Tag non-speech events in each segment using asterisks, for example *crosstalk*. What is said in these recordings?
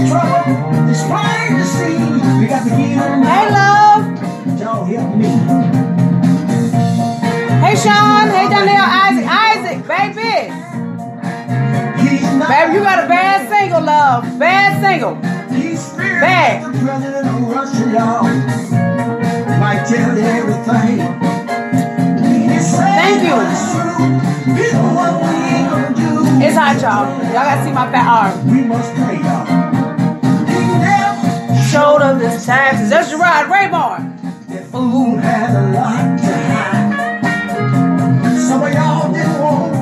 It's got to Hey, love. Y'all me. Hey, Sean. Hey, Donnell. Isaac. Isaac, baby. Baby, you got a bad single, love. Bad single. Bad. Thank you. It's hot, y'all. Y'all gotta see my fat arm. We must pray, y'all. Showed up this taxes. That's Gerard Rayborn. Who had a lot to hide. Some of y'all didn't want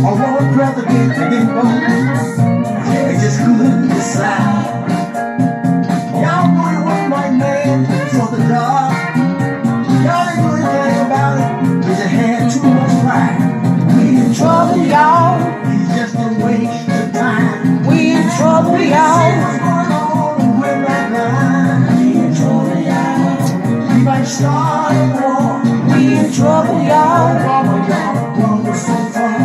wrong president to get vote. They just couldn't decide. Y'all know you want my man for the job. Y'all doing anything about it. It had too much pride. We in trouble, y'all. He's just a waste of time. We in trouble, y'all. Y'all. We a war. We in trouble, y'all. Obama, y'all, brought us so far.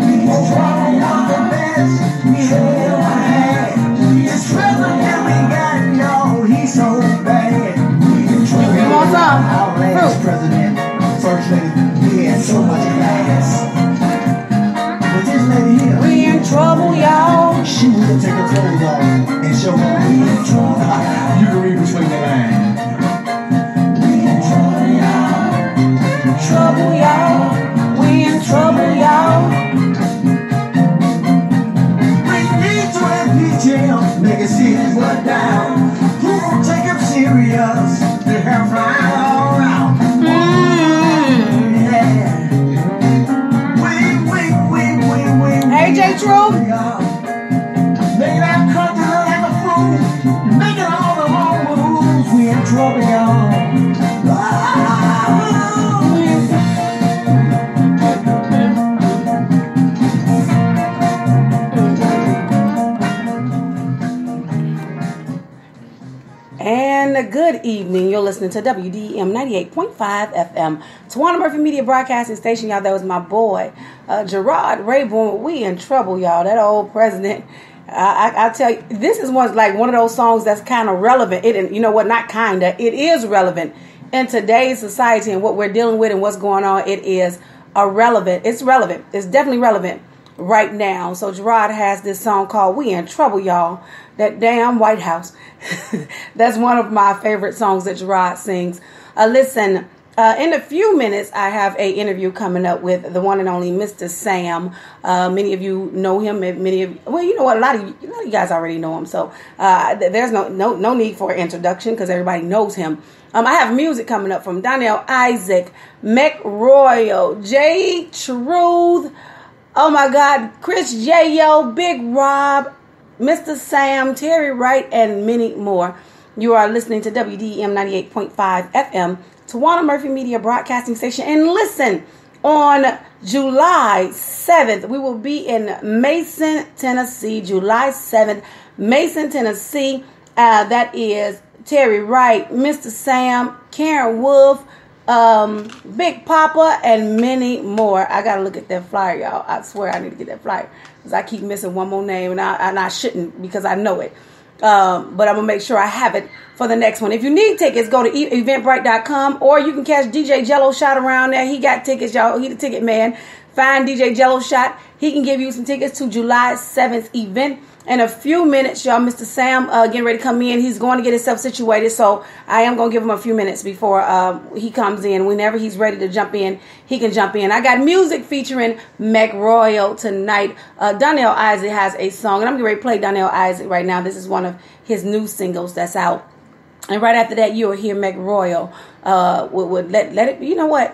We in trouble, y'all. The best we ever had. This president we got, y'all, he's so bad. We in trouble. You want some? Our last Fruit. president, first lady, he had so much class. But this lady here, We in trouble, y'all. she would take her clothes off and show me we in trouble. You can read between the lines. Trouble, y'all. Our country look like a fool. Making all the wrong moves. We in trouble, y'all. And good evening. You're listening to WDEM 98.5 FM. Towanna Murphy Media Broadcasting Station. Y'all, that was my boy, uh, Gerard Rayborn. We in trouble, y'all. That old president. I, I, I tell you, this is one like one of those songs that's kind of relevant. It, you know what? Not kinda. It is relevant in today's society and what we're dealing with and what's going on. It is a relevant. It's relevant. It's definitely relevant right now. So Gerard has this song called "We in Trouble, Y'all." That damn White House. *laughs* That's one of my favorite songs that Gerard sings. Uh, listen, uh, in a few minutes, I have a interview coming up with the one and only Mr. Sam. Uh, many of you know him. Many of well, you know what? A lot of you, a lot of you guys already know him. So uh, th- there's no no no need for introduction because everybody knows him. Um, I have music coming up from Donnell Isaac, Mac Royal, Jay Truth. Oh my God, Chris J.O., Big Rob, Mr. Sam, Terry Wright, and many more. You are listening to WDEM 98.5 FM, Towanna Murphy Media Broadcasting Station. And listen, on July 7th, we will be in Mason, Tennessee. July 7th, Mason, Tennessee. Uh, that is Terry Wright, Mr. Sam, Karen Wolfe, um, Big Papa, and many more. I gotta look at that flyer, y'all. I swear I need to get that flyer because I keep missing one more name, and I and I shouldn't because I know it. Um, but I'm gonna make sure I have it for the next one. If you need tickets, go to eventbrite.com or you can catch DJ Jello Shot around there. He got tickets, y'all. He the ticket man. Find DJ Jello Shot. He can give you some tickets to July 7th event. In a few minutes, y'all, Mr. Sam uh, getting ready to come in. He's going to get himself situated, so I am going to give him a few minutes before uh, he comes in. Whenever he's ready to jump in, he can jump in. I got music featuring Mac Royal tonight. Uh, Donnell Isaac has a song, and I'm ready to play Donnell Isaac right now. This is one of his new singles that's out. And right after that, you'll hear Mac Royal. Uh, would let let it. You know what?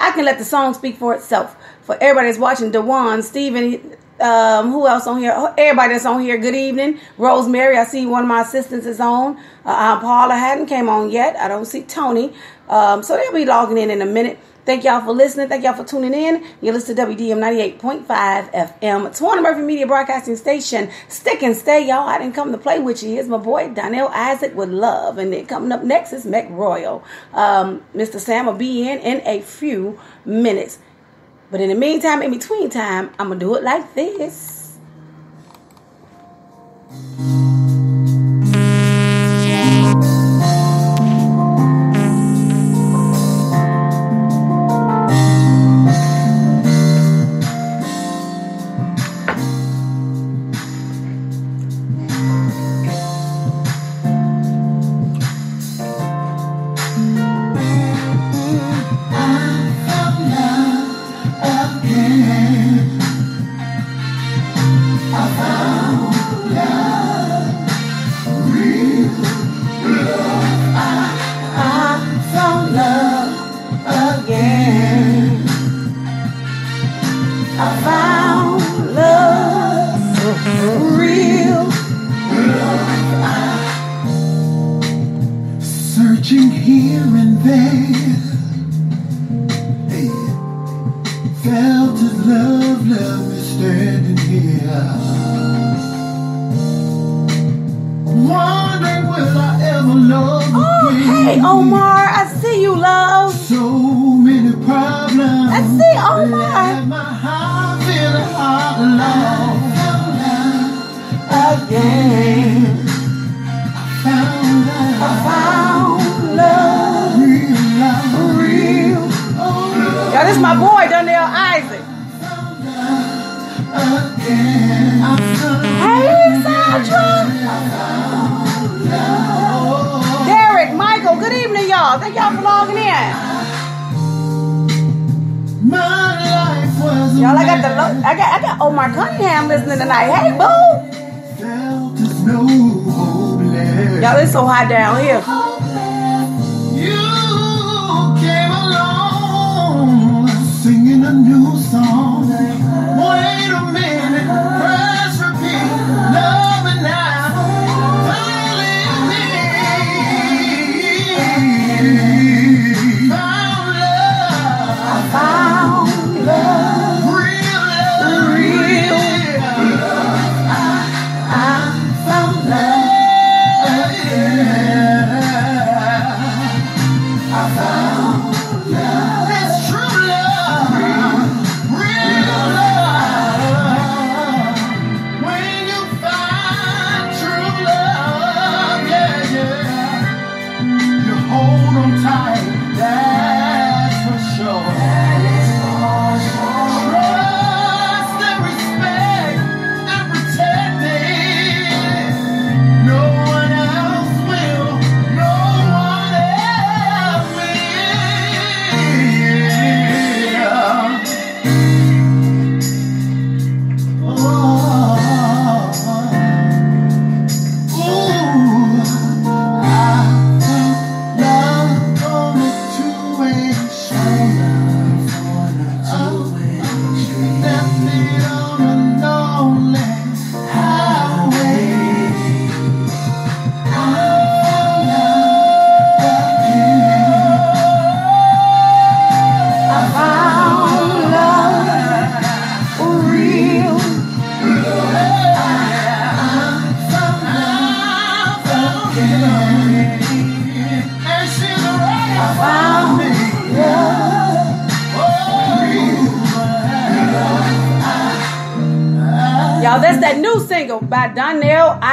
I can let the song speak for itself. For everybody that's watching, Dewan, Steven, um, who else on here? Oh, Everybody that's on here. Good evening, Rosemary. I see one of my assistants is on. Uh, Paula hadn't came on yet. I don't see Tony. Um, so they'll be logging in in a minute. Thank y'all for listening. Thank y'all for tuning in. You listen to WDEM 98.5 FM, Towanna Murphy Media Broadcasting Station. Stick and stay, y'all. I didn't come to play with you. Here's my boy Donnell Isaac with love. And then coming up next is Mac Royal. Um, Mr. Sam will be in in a few minutes. But in the meantime, in between time, I'm going to do it like this.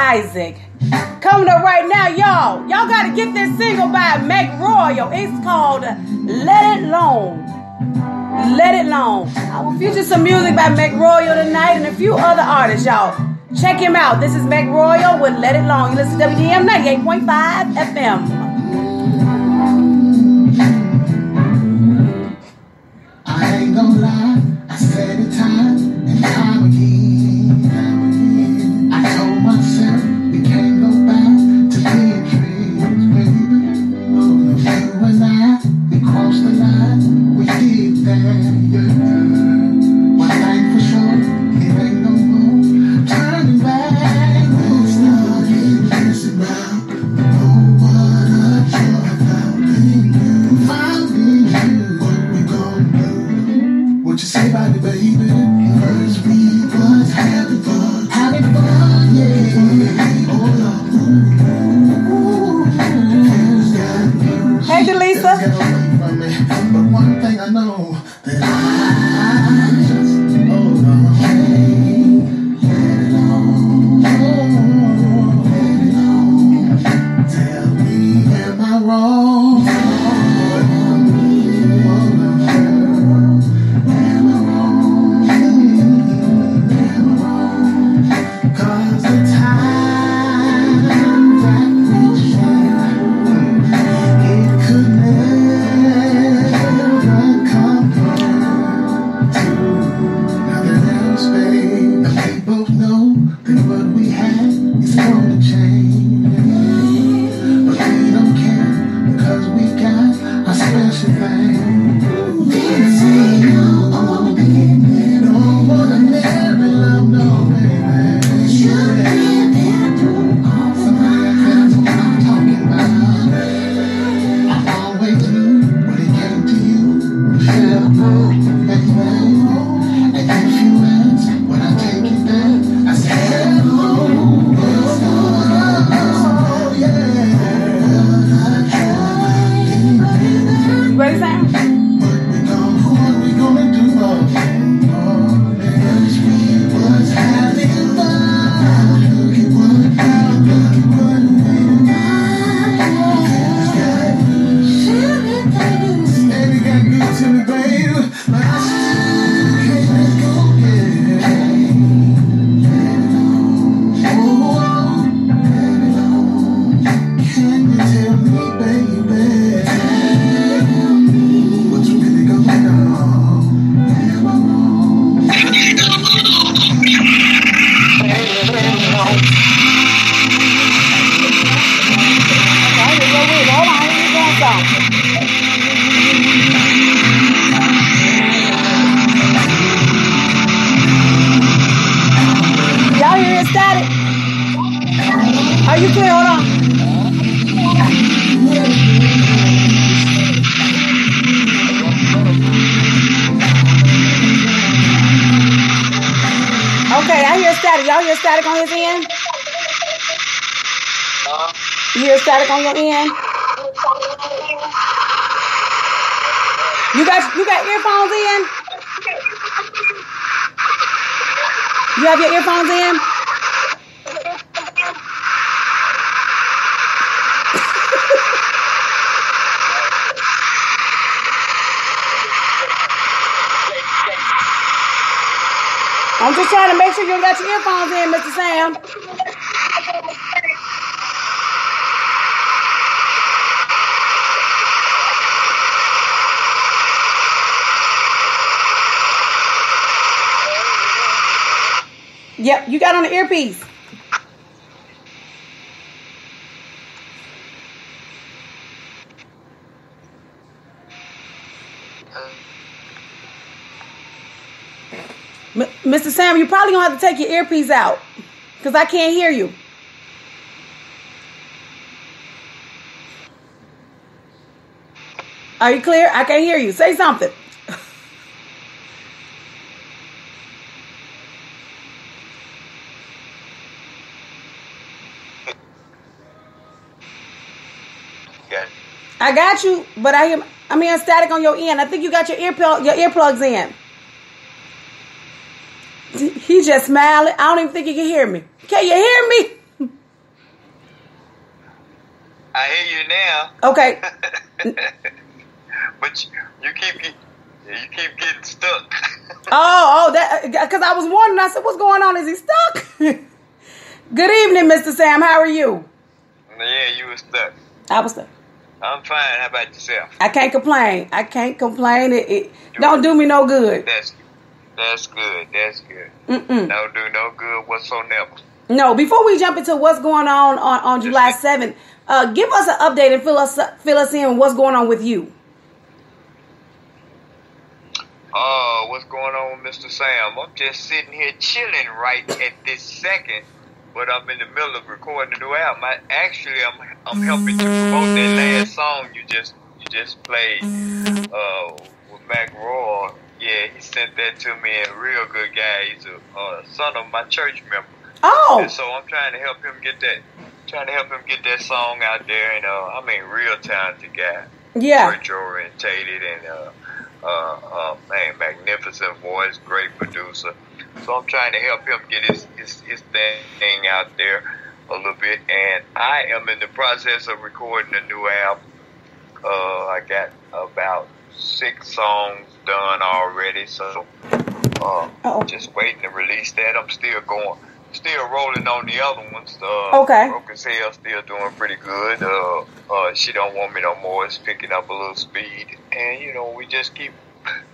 Isaac. Coming up right now, y'all. Y'all got to get this single by Meg Royal. It's called Let It Long. Let It Long. I will feature some music by Meg Royal tonight and a few other artists, y'all. Check him out. This is Meg Royal with Let It Long. You listen to WDEM 98.5 FM. Earpiece. M- Mr. Sam, you probably gonna have to take your earpiece out because I can't hear you. Are you clear? I can't hear you. Say something. got I got you, but I hear. I mean, static on your end. I think you got your earplug, your earplugs in. He just smiling. I don't even think he can hear me. Can you hear me? I hear you now. Okay. *laughs* but you, you keep you keep getting stuck. *laughs* Oh, oh, that uh, because I was wondering. I said, "What's going on? Is he stuck?" *laughs* Good evening, Mr. Sam. How are you? yeah, you were stuck. I was stuck. I'm fine. How about yourself? I can't complain. I can't complain. It, it don't do me no good. That's that's good. That's good. Mm-mm. No do no good whatsoever. No, before we jump into what's going on on, on July 7th, uh, give us an update and fill us fill us in what's going on with you. Oh, what's going on Mr. Sam? I'm just sitting here chilling right at this second, but I'm in the middle of recording a new album. I, actually, I'm I'm helping to promote that last song you just you just played uh, with Mac Roy. Yeah, he sent that to me. A real good guy. He's a uh, son of my church member. Oh, And so I'm trying to help him get that, trying to help him get that song out there. And uh, I mean, real talented guy, yeah. church orientated, and uh, uh, uh, man, magnificent voice, great producer. So I'm trying to help him get his his, his thing out there a little bit. And I am in the process of recording a new album. Uh, I got about six songs done already, so uh, just waiting to release that. I'm still going, still rolling on the other ones. Uh, Okay. Broken Cell still doing pretty good. Uh, uh, she don't want me no more. It's picking up a little speed, and you know we just keep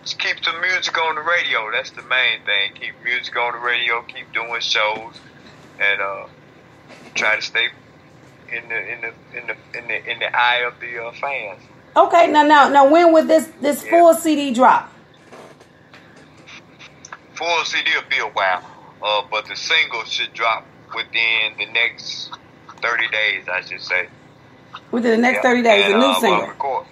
keep the music on the radio. That's the main thing. Keep music on the radio. Keep doing shows, and uh, try to stay in the in the in the in the in the eye of the uh, fans. Okay, now now now when would this this Yeah. full CD drop? Full CD will be a while, uh, but the single should drop within the next 30 days, I should say. Within the next Yeah. 30 days, And, a new uh, single. record-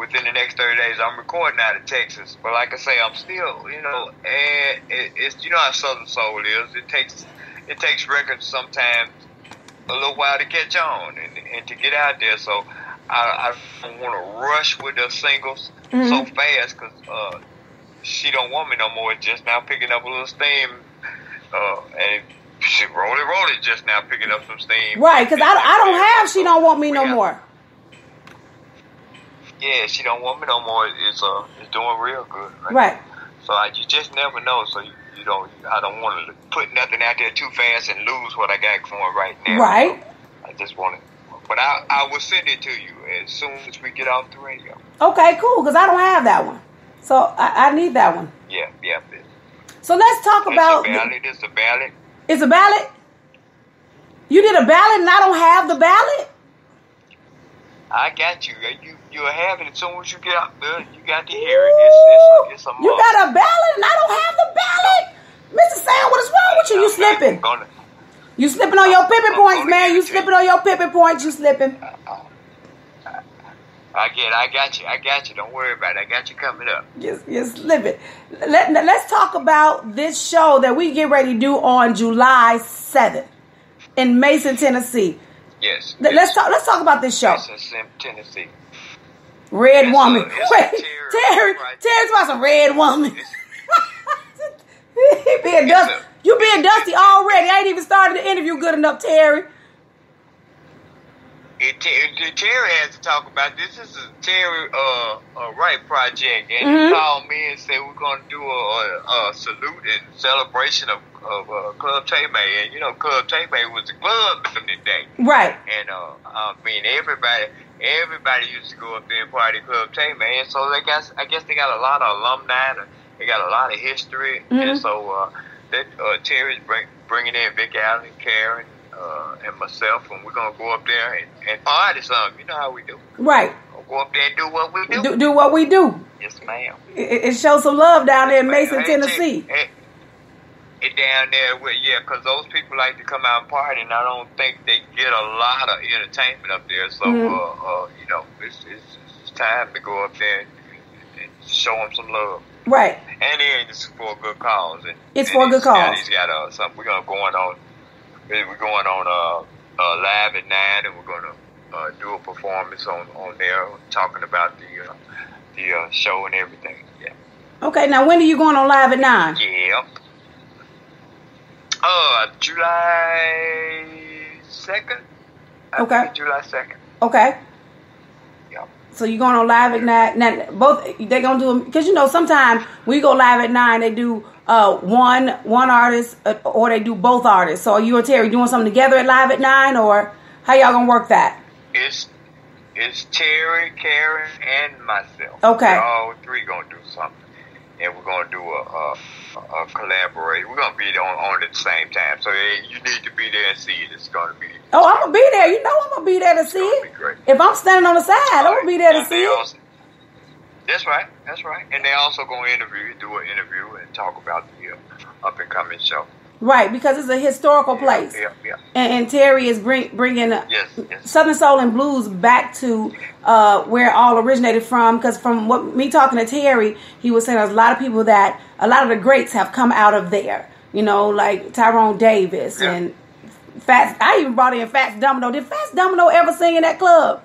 within the next 30 days, I'm recording out of Texas. But like I say, I'm still, you know, and it, it's you know how Southern Soul is. It takes it takes records sometimes a little while to catch on and, and to get out there. So I, I don't want to rush with the singles so Mhm. fast because uh, she don't want me no more. Just now picking up a little steam, uh, and she roll it, roll it, just now picking up some steam. Right, because I, I don't have She Don't Want Me No More. Yeah, she don't want me no more. It's uh, it's doing real good. Right. So I, you just never know. So you, you don't. I don't want to put nothing out there too fast and lose what I got going right now. Right. I just want to. But I, I will send it to you as soon as we get off the radio. Okay, cool, because I don't have that one. So I, I need that one. Yeah, yeah. So let's talk it's about a ballad. It's a ballad. it's a ballot. You did a ballot and I don't have the ballot? I got you. You you'll have it as soon as you get out there. You got to hear it. It's it's it's a You got a ballot and I don't have the ballot? Mr. Sam, what is wrong with you? You slipping. Gonna, You slipping on your pippin points, man. You slipping on your pippin points. You slipping. I get, I got you, I got you. Don't worry about it. I got you coming up. Yes, yes. just slipping. Let, let's talk about this show that we get ready to do on July 7th in Mason, Tennessee. Yes. Let- Let's talk. Let's talk about this show. Sim- Tennessee. Red It's woman. a- Wait, Terry Terry. project. Terry's about some red woman. *laughs* He being dusty. a- You being dusty already. I ain't even started the interview good enough, Terry. It, it, Terry has to talk about this. This is a Terry uh, uh, Wright project, and Mhm. he called me and said we're going to do a, a, a salute and celebration of, of uh, Club Tay May. And you know, Club Tay May was the club *laughs* in the day. Right. And uh, I mean, everybody, everybody used to go up there and party Club Tay. And so they got, I guess they got a lot of alumni. They got a lot of history. Mhm. And so uh, that uh, Terry's bring, bringing in Big Allen, Karen, uh, and myself, and we're gonna go up there and, and party some. You know how we do. Right. We'll go up there and do what we do. Do, do what we do. Yes, ma'am. It, it shows some love down there in Mason, Hey, Tennessee. Hey, it down there, with, yeah, 'cause those people like to come out and party, and I don't think they get a lot of entertainment up there. So, Mhm. uh, uh, you know, it's, it's, it's time to go up there and, and show them some love. Right. And it's for a good cause. And, It's and for a good cause. He's got uh, something. We're gonna going on. We're going on uh, uh, live at nine, and we're gonna uh, do a performance on on there, talking about the uh, the uh, show and everything. Yeah. Okay. Now, when are you going on live at nine? Yeah. Uh, July second. Okay. July second. Okay. Yeah. So you're going on live at nine? Now, both they gonna do because you know sometimes we go live at nine, they do uh one one artist uh, or they do both artists. So are you and Terry doing something together at live at nine, or how y'all gonna work that? It's it's Terry, Karen, and myself. Okay. We're all three gonna do something, and we're gonna do a a, a collaborate. We're gonna be on on at the same time. So eh, you need to be there and see it. It's gonna be. Oh, I'm gonna be there. You know I'm gonna be there to see it. If I'm standing on the side, I'm gonna be there to And see they it. also- that's right. That's right. And they also gonna interview, do an interview, and talk about the uh, up and coming show. Right, because it's a historical place, Yeah, yeah. and, and Terry is bring, bringing uh, Yes, yes. Southern Soul and Blues back to uh, where it all originated from. Because from what me talking to Terry, he was saying there's a lot of people that a lot of the greats have come out of there. You know, like Tyrone Davis Yeah. and Fats. I even brought in Fats Domino. Did Fats Domino ever sing in that club?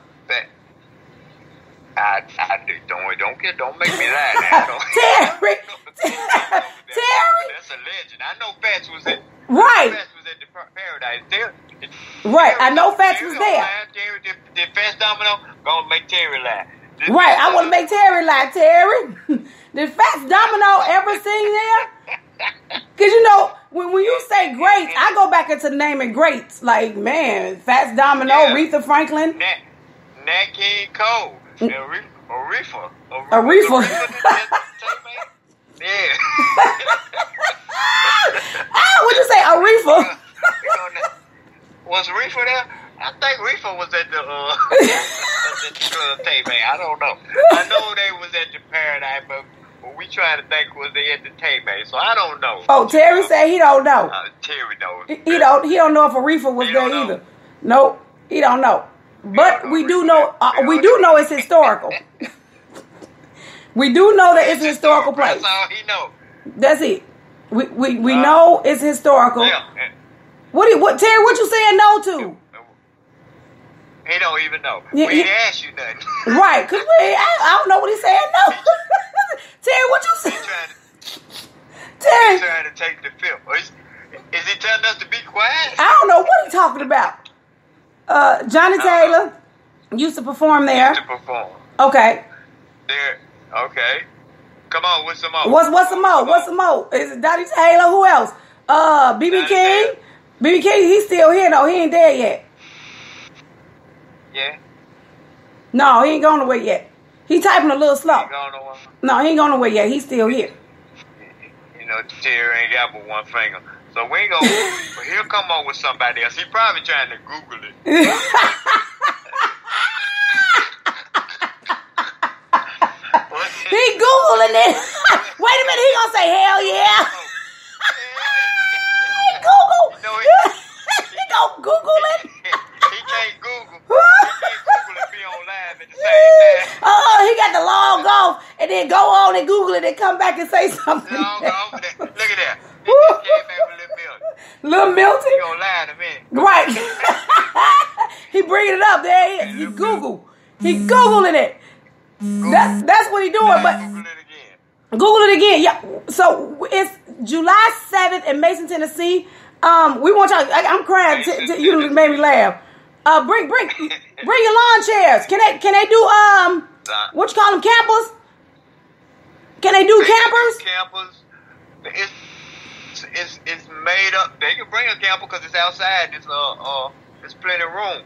I, I do. Don't don't get don't make me *laughs* Terry, Terry, That's a legend. I know Fats was at right, Fats was at the Paradise. There, right. I know Fats Terry was there. live. Terry did, did Fats Domino gonna make Terry laugh. Did Right, I want to make Terry like Terry. Did Fats Domino ever sing there? Cause you know when when you say greats, I go back into naming greats. Like man, Fats Domino, Yeah. Aretha Franklin. Nat, Nat King Cole, Aretha, Aretha, Aretha. Yeah. Ah, *laughs* what'd you say, Aretha? was Reefer there? I think Reefer was at the uh *laughs* at the tape, man. I don't know. I know they was at the Paradise, but, we trying to think was they at the tape, man. So I don't know. Oh, Terry said he don't know. Uh, Terry knows. He he don't he don't know if Aretha was He there know. either. Nope, he don't know. But don't we know do know uh, we do know. know it's historical. *laughs* we do know that it's a historical place. That's all he know. That's it. We we, we Uh, know it's historical. Yeah. What do you, what Terry? What you saying no to? He don't even know. Yeah, we asked you nothing. *laughs* Right? Cause we I, I don't know what he's saying no. *laughs* Terry, what you saying? Terry, he trying to take the film. Is, is he telling us to be quiet? I don't know what he's talking about. Uh, Johnnie Taylor used to perform there. To perform. Okay. There. Okay. Come on, what's some more? What's what's some more? What's some more? Is it Donnie Taylor? Who else? Uh, BB King. BB King, he's still here though. He ain't there yet. Yeah. No, he ain't going nowhere yet. He typing a little slow. Ain't going. No, he ain't going nowhere yet. He's still here. You know, Terry ain't got but one finger. So we ain't gonna. *laughs* but he'll come up with somebody else. He probably trying to Google it. *laughs* He googling it. *laughs* Wait a minute, he gonna say hell yeah. *laughs* Google. No, he, *laughs* he gonna Google it. he can't Google. He can't Google and be on live at the same time. Oh, he got the log off and then go on and Google it and come back and say something. Log. Look at that. Little just Milton. Lil Milton? He gonna lie to me. Right. he bringing it up. There he, he Google. He Googling it. That's that's what he doing. But Google it again. Google it again. Yeah. So it's July 7th in Mason, Tennessee. Um, we want y'all. I, I'm crying. T- t- you made me laugh. Uh, bring bring bring your lawn chairs. Can they can they do um what you call them campers? Can they do They campers? do Campers. It's it's it's made up. They can bring a camper because it's outside. It's uh uh there's plenty of room.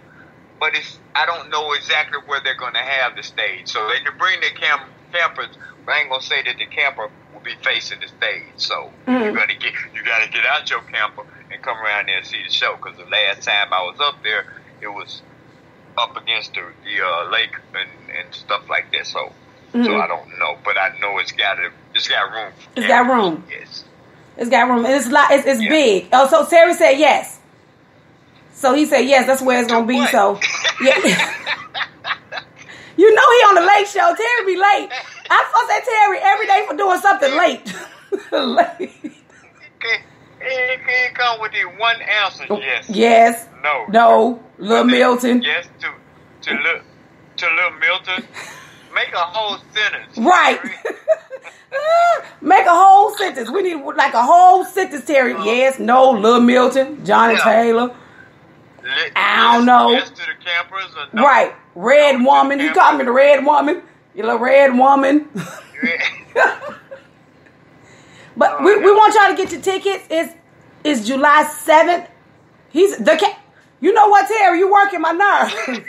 But it's I don't know exactly where they're gonna have the stage. So they can bring their cam- campers. But I ain't gonna say that the camper will be facing the stage. So Mhm. you gotta get you gotta get out your camper and come around there and see the show. Because the last time I was up there, it was up against the, the uh, lake and, and stuff like that. So so Mhm. I don't know, but I know it's got a, it's got room. It's got room. Yes. It's got room. It's lot. It's, it's Yeah. big. Oh, so Terry said yes. So he said yes. That's where it's gonna be. What? So yeah. *laughs* you know he on the late show. Terry be late. Supposed to say Terry every day for doing something late. *laughs* late. He, he come with the one answer. Oh, yes. Yes. No. No. Lil Milton. Yes to to little to little Milton. Make a whole sentence. Right. *laughs* Make a whole sentence. We need like a whole sentence, Terry. Uh-huh. Yes, no, Lil Milton, Johnnie Yeah. Li- Taylor. I don't know. Yes to the campers or no? Right. Red woman. You call me the red woman. You little red woman. *laughs* But Oh, we, we want y'all to get your tickets. It's it's July 7th. He's the ca- you know what, Terry? You working my nerve. *laughs* Terry,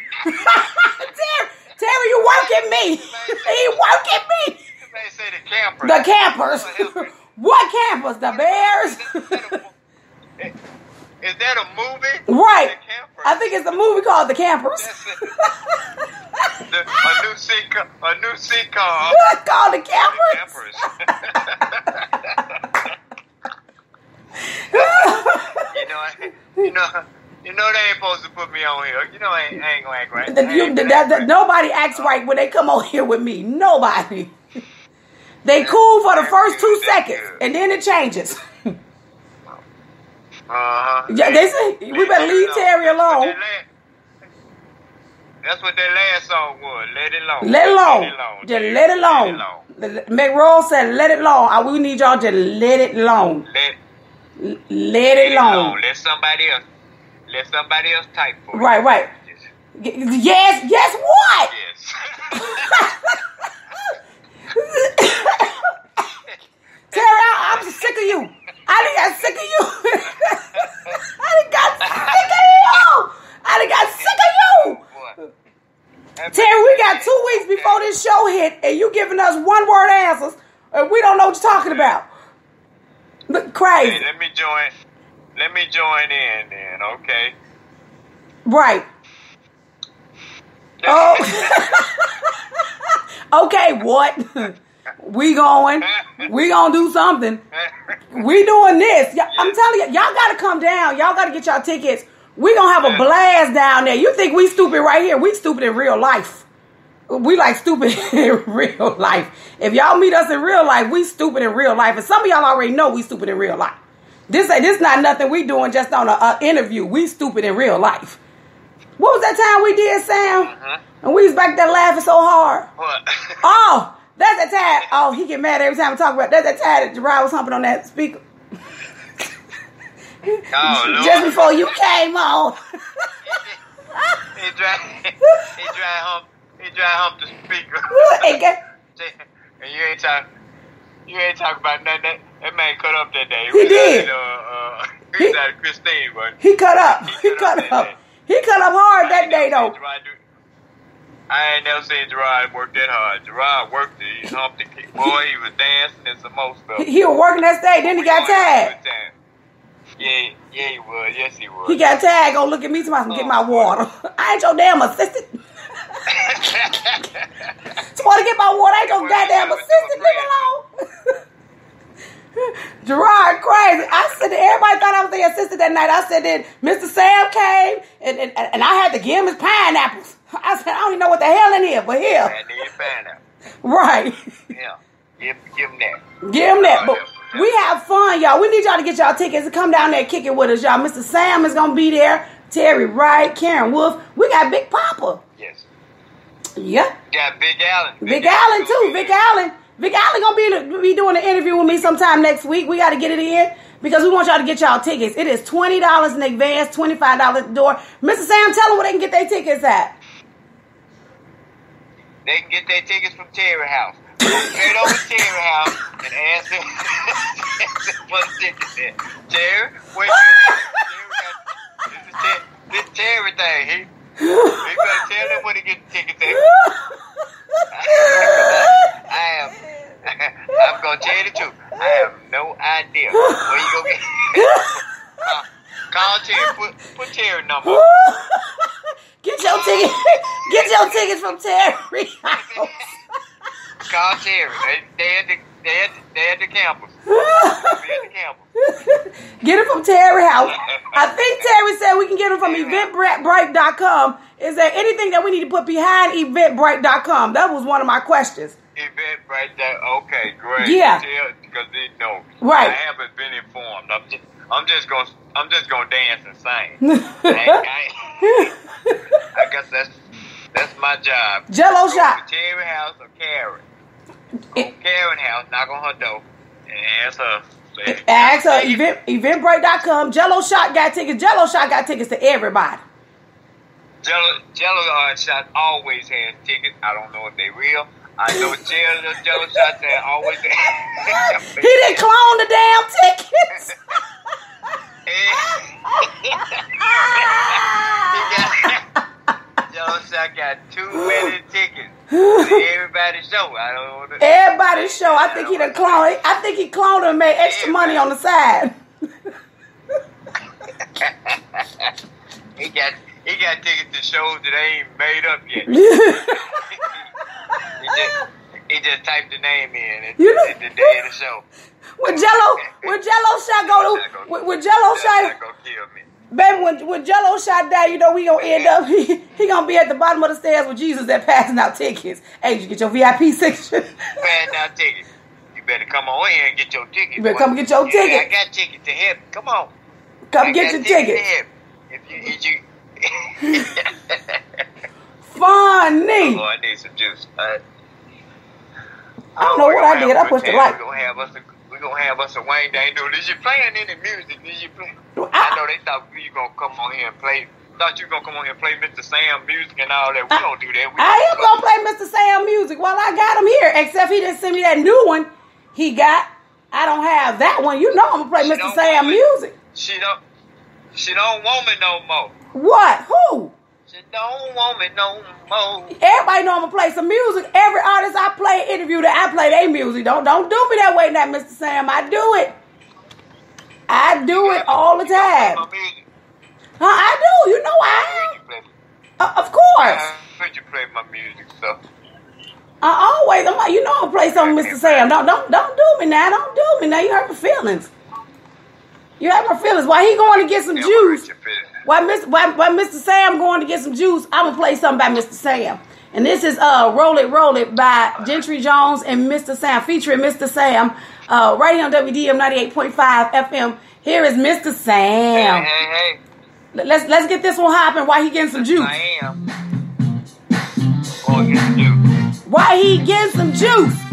Terry, you working me. *laughs* he working me. They say the campers. The campers. what campers? The Bears? Is that a movie? right. I think it's a movie called The Campers. *laughs* The, a new sitcom. A new sitcom. *laughs* What called The The Campers. campers. *laughs* you know, I- you know, you know they ain't supposed to put me on here. You know, I ain't, I ain't gonna act right. The- you- the- gonna act the- right. nobody acts uh-huh. right when they come on here with me. Nobody. They cool for the first two seconds, and then it changes. Uh-huh. Yeah, they say we better leave Terry alone. That's what that last song was. Let it alone. Let it alone. Just let it alone. Rose said, "Let it alone." Uh, We need y'all to let it alone. Let, Let let it alone. Let somebody else. Let somebody else type for you. Right, right. Yes, yes. What? Yes. *laughs* *laughs* Terry, I, I'm sick of you. I done got sick of you. *laughs* I done got sick of you. I done got sick of you. Terry, we got two weeks before this show hit, and you giving us one word answers, and we don't know what you're talking about. Look Hey, crazy. let me join. Let me join in then, okay? Right. Oh. *laughs* okay, what? *laughs* we going. We gonna do something. We doing this. Y- I'm telling you, y'all gotta come down. Y'all gotta get y'all tickets. We gonna have a blast down there. You think we stupid right here? We stupid in real life. We like stupid *laughs* in real life. If y'all meet us in real life, we stupid in real life. And some of y'all already know we stupid in real life. This ain't this not nothing we doing just on a, interview. We stupid in real life. What was that time we did, Sam? Mhm. And we was back there laughing so hard. what? *laughs* Oh, that's the time. Oh, he get mad every time we talk about. That's the time that Gerard was humping on that speaker. Oh, *laughs* Just before you came on. he dry. He dry hump. He dry hump the speaker. *laughs* And you ain't talk. You ain't talk about nothing. That, that man cut up that day. He did. Uh, uh, He- he Christine, but he cut up. He cut up. He cut up hard that day though. I ain't never seen Gerard work that hard. Gerard worked it. He humped the kick. Boy, he was dancing and some more stuff. He, he was working that stage, then he got tagged. Yeah, yeah, he was. Yes, he was. He got tagged. Go look at me tomorrow. Oh, *laughs* and *laughs* *laughs* Get my water. I ain't your damn assistant. Want to get my water? I ain't your goddamn assistant. Leave alone. *laughs* Gerard crazy. I said that everybody thought I was the assistant that night. I said that Mr. Sam came and, and, and I had to give him his pineapples. I said I don't even know what the hell in here, but here. Man, need pineapple. Right. Yeah. Give, give them that. Give him that. Uh, but we have fun, y'all. We need y'all to get y'all tickets and come down there and kick it with us, y'all. Mr. Sam is gonna be there. Terry Wright, Karen Wolfe. We got Big Papa. Yes. Yeah. Got Big Allen. Big Allen too. Big Allen. Big Allen gonna be in a, be doing an interview with me sometime next week. We got to get it in because we want y'all to get y'all tickets. It is twenty dollars in advance, twenty five dollars at the door. Mr. Sam, tell them where they can get their tickets at. They can get their tickets from Terry House. Straight over to Terry House and ask them, ask *laughs* them for the tickets there. Terry, where you at? Terry got, this is Terry, this Terry thing. He, he better tell them where to get the tickets at. *laughs* I am. *laughs* I'm gonna tell you the truth. I have no idea where you gonna get. call, *laughs* call Terry. Put put Terry number. *laughs* get your ticket. Get your tickets from Terry. Call Terry. They, they at the they at, they at the campus. They at the campus. Get it from Terry House. I think Terry said we can get it from eventbrite.com. Is there anything that we need to put behind eventbrite.com? That was one of my questions. Event right there. Okay, great. Yeah. Because they know. Right. I haven't been informed. I'm just I'm just gonna I'm just gonna dance and sing. *laughs* I, I, I guess that's that's my job. Jello shot. to Terry House or Karen. Go Karen House, knock on her door, and ask her. Ask her event, eventbrite.com. Jello Shot got tickets. Jello Shot got tickets to everybody. Jello, Jello uh, shot always has tickets. I don't know if they real. I know Jello, Jello shots that always. *laughs* He didn't clone the damn tickets. *laughs* Jello shot got too many tickets. to Everybody's show. I don't know. Everybody's show. I think he done cloned. I think he cloned and made extra money on the side. *laughs* He got he got tickets to shows that ain't made up yet. *laughs* he just he just typed the name in at, You know- at the day of the show. When Jello, when Jello Shot go to, when, when Jello Shot, not gonna kill me. baby, when when Jello Shot down, you know we gonna end up. *laughs* He, he gonna be at the bottom of the stairs with Jesus that passing out tickets. Hey, did you get your VIP section? *laughs* Pass out tickets. You better come on here and get your ticket. You better boy. come get your Yeah, ticket. I got tickets to heaven. Come on. Come I get your tickets to If you, if you. Funny. Oh, I need some juice. I, I don't oh, know what I did. I pushed the light. We're gonna have us a, we gonna have us a Wayne dude. Is you playing any music? Is you play? I I, know they thought you gonna come on here and play. Thought you gonna come on here and play Mr. Sam music and all that. We ah. I- don't do that. We I am gonna play Mr. Sam music while I got him here. Except he didn't send me that new one. He got. I don't have that one. You know I'm gonna play She Mr. Sam music. She don't. She don't want me no more. What? Who? She don't want me no more. Everybody know I'm gonna play some music. Every artist I play interview that I play their music. Don't don't do me that way now, Mr. Sam. I do it. I do it all the You gonna play time. Huh, I do. You know I I am. you play. Uh, of course. I heard you play my music, so. I always. I'm like, you know I'm play something, Mr. Sam. Don't don't don't do me now. Don't do me now. You hurt my feelings. You have my feelings. Why he going to get some juice? hurt your feelings. Why, Miss, why, why Mr. Sam going to get some juice? I'm gonna play something by Mr. Sam. And this is uh Roll It, Roll It by Gentry Jones and Mr. Sam, featuring Mr. Sam, uh, right here on WDEM 98.5 FM. Here is Mr. Sam. hey, hey. hey. Let's let's get this one hopping while he getting some juice. I am. Going to. Why he getting some juice?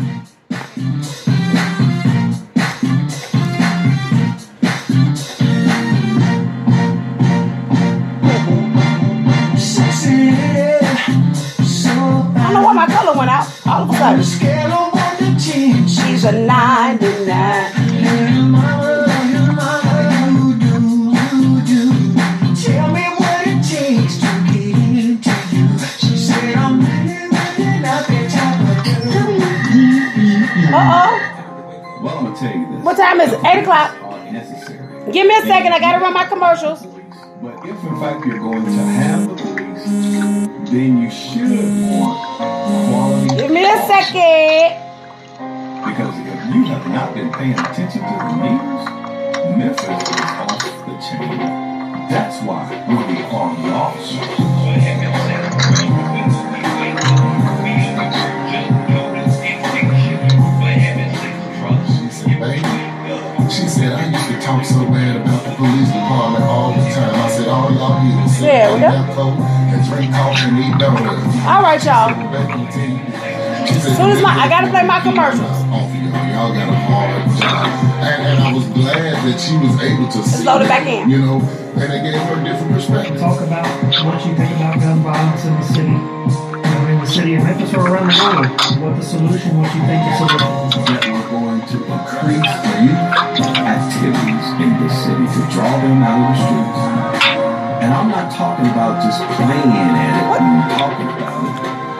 Color went out all of a sudden. She's a 99. Uh oh. Well, I'm gonna tell you this. What time is it? 8 o'clock. Give me a second. I gotta run my commercials. But if in fact you're going to have the police, then you should want second. Because if you have not been paying attention to the news, Memphis is off the chain. That's why we are lost. She said, I used to talk so bad about the police department all the time. I said, all y'all need to sit yeah, down and drink coffee and eat donuts. All right, y'all. Soon as my, I gotta play my commercials. Oh, y'all got a hard job, and, I was glad that she was able to see. Load it back in. You know, and it gave her a different perspective. Talk about what you think about gun violence in the city in the city of Memphis or around the world. What the solution, what you think the solution That we're going to increase youth activities in the city to draw them out of the streets. And I'm not talking about just playing at it and talking about it.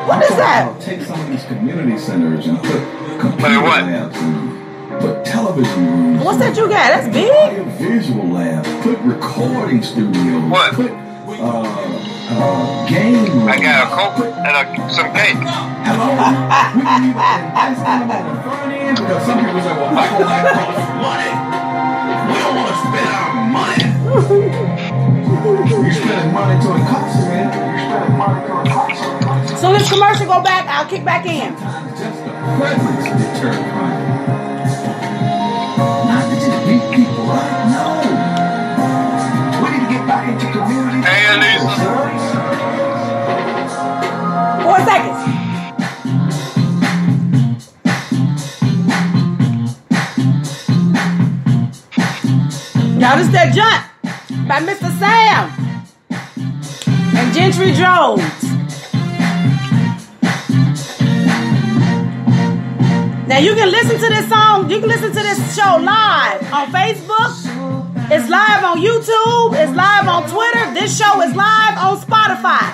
What is that? Take some of these community centers and put computer what? labs in Put television rooms. What's that you got? That's big. Visual labs. Put recording studios. What? Put uh, uh, game. I got a coke and a, some cake. Hello? we can even invest in the front end because some people say, well, Michael Black costs money. We don't want to spend our money. *laughs* You're spending money to incarcerate. man. You're spending money to incarcerate." So this commercial go back, I'll kick back in. Just a preference. Not just people. No. We need to get back into community. Hey, Elisa. Four seconds. Notice that jump by Mr. Sam and Gentry Jones. And you can listen to this song, you can listen to this show live on Facebook. It's live on YouTube. It's live on Twitter. This show is live on Spotify.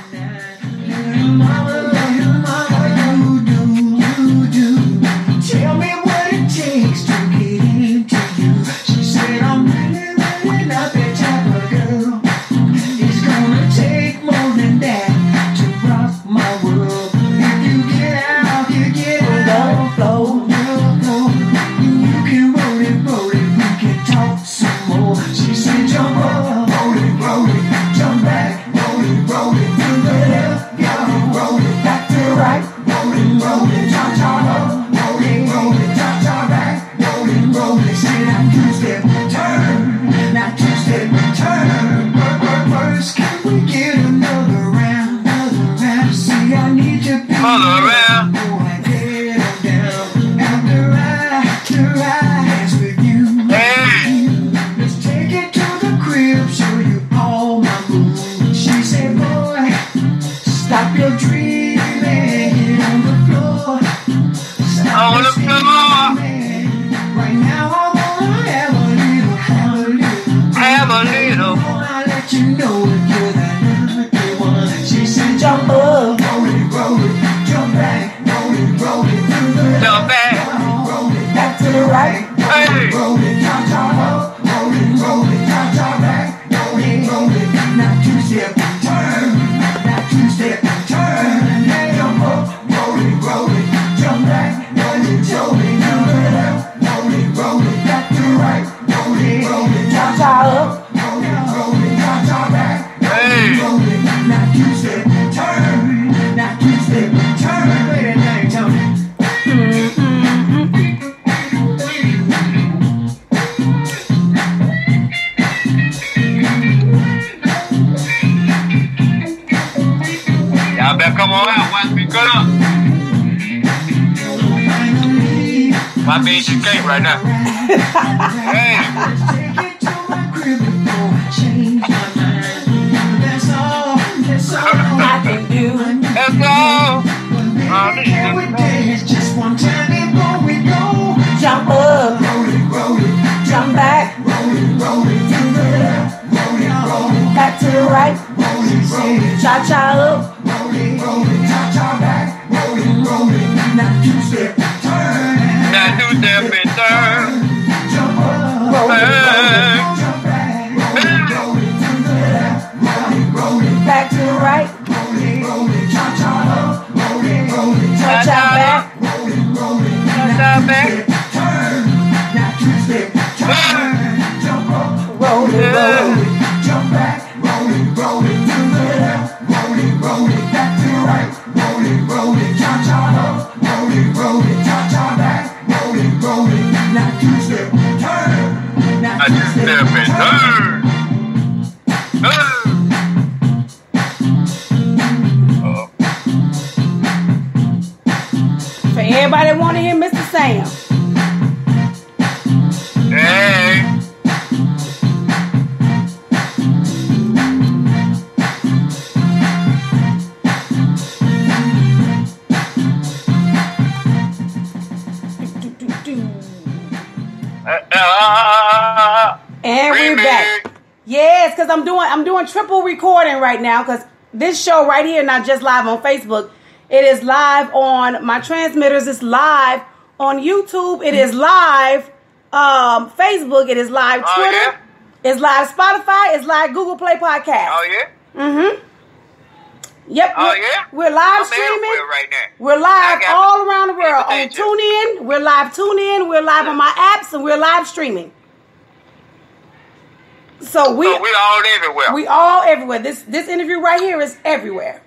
Mr. Sam. Hey. Do, do, do. Uh, uh, And we're back. Yes, because I'm doing I'm doing triple recording right now because this show right here not just live on Facebook. It is live on my transmitters. It's live on YouTube. It is live um, Facebook. It is live Oh, Twitter. It's live Spotify. It's live Google Play Podcast. Oh yeah. Mm-hmm. Yep. Oh we're, yeah. We're live I'm streaming. right. We're live all around the world on. TuneIn. We're live TuneIn. We're live on my apps, and we're live streaming. So we so we all everywhere. we all everywhere. This this interview right here is everywhere.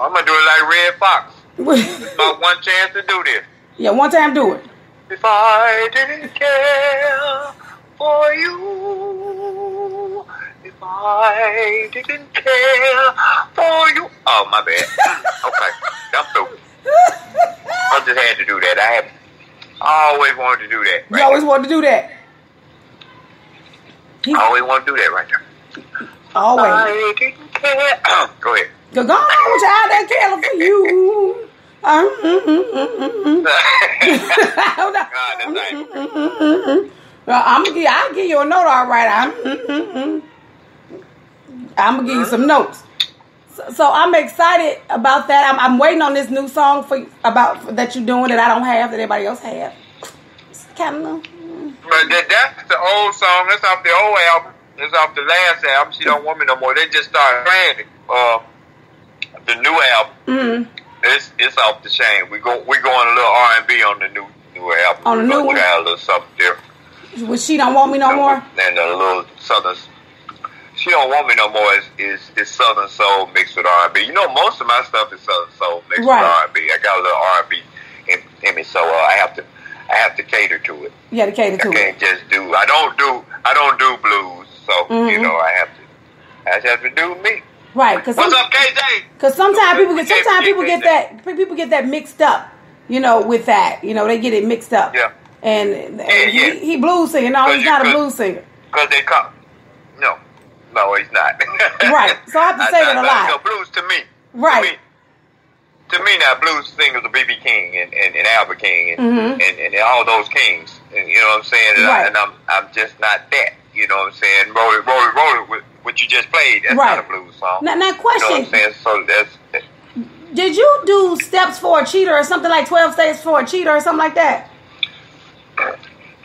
I'm gonna do it like Redd Foxx. About *laughs* one chance to do this. yeah, one time do it. If I didn't care for you, if I didn't care for you. Oh, my bad. *laughs* okay, I'm through. I just had to do that. I have I always wanted to do that. You Right always wanted to do that. He. I always want to do that right now. always. I didn't care. *clears throat* Go ahead. Go on, child. That care for you. Hold on. God, that's nice. Well, I'm gonna give. I'll give you a note, all right. I'm. I'm gonna give you some notes. So, so I'm excited about that. I'm, I'm waiting on this new song for about that you're doing that I don't have that everybody else have. It's kind of. But that, that's the old song. That's off the old album. That's off the last album. She don't want me no more. They just started playing it. Uh, the new album. Mm, It's it's off the chain. We go we going a little R and B on the new new album. On the new one? Try a little something different. well, she don't want me no more. And a little southern. She don't want me no more. Is is, is southern soul mixed with R and B. You know, most of my stuff is southern soul mixed Right. with R and B. I got a little R and B in, in me, so uh, I have to I have to cater to it. You had to cater I to it. can't just do. I don't do. I don't do blues. So Mhm. you know, I have to. I just have to do me. Right, because What's up, KJ? Because sometimes people get sometimes people get that people get that mixed up, you know, with that. You know, they get it mixed up. Yeah. And, and Yeah, he, he blues singer. No, he's not a blues singer. Because they come. No, no, he's not. *laughs* Right, so I have to say it a lot. No, blues to me. Right. To me, to me now, blues singers are B.B. King and, and, and Albert King and, Mhm. and, and all those kings. And, you know what I'm saying? And, Right. I, and I'm I'm just not that. You know what I'm saying? Roll it, roll it, roll it with what you just played. That's Right. not a blues song. Now, now you know what I'm question: saying? So that's Did you do steps for a cheater or something like twelve steps for a cheater or something like that?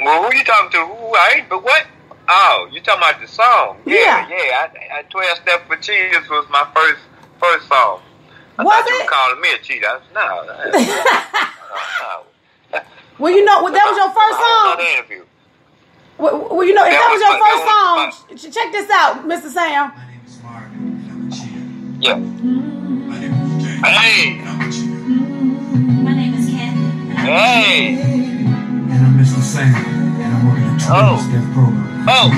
Well, who are you talking to? Who I ain't, but what? Oh, you talking about the song? Yeah. Yeah, yeah. I, I, Twelve Step for Cheaters was my first first song. I Was thought you were calling me a cheater. I said, no, no, no, no. *laughs* Well, you know, well, that was your *laughs* first song. don't know the interview. Well, well, you know, if That that was was your first song, check this out, Mr. Sam. My name is Marvin, and I'm a cheater. Yeah. My name is James, Hey. and I'm a cheater. My name is Kathy. and I'm- Hey. And I'm Mr. Sam, and I'm working a 12 Oh. step program. Oh.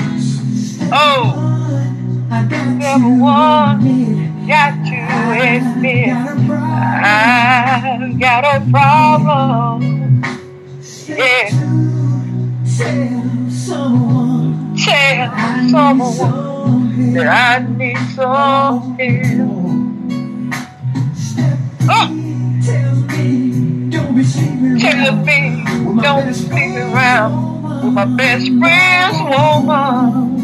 Oh. Number one, got to admit, I've got a problem. Yeah. Tell someone that I need some help. Oh. Tell me, don't be sleeping around with my best friend's woman.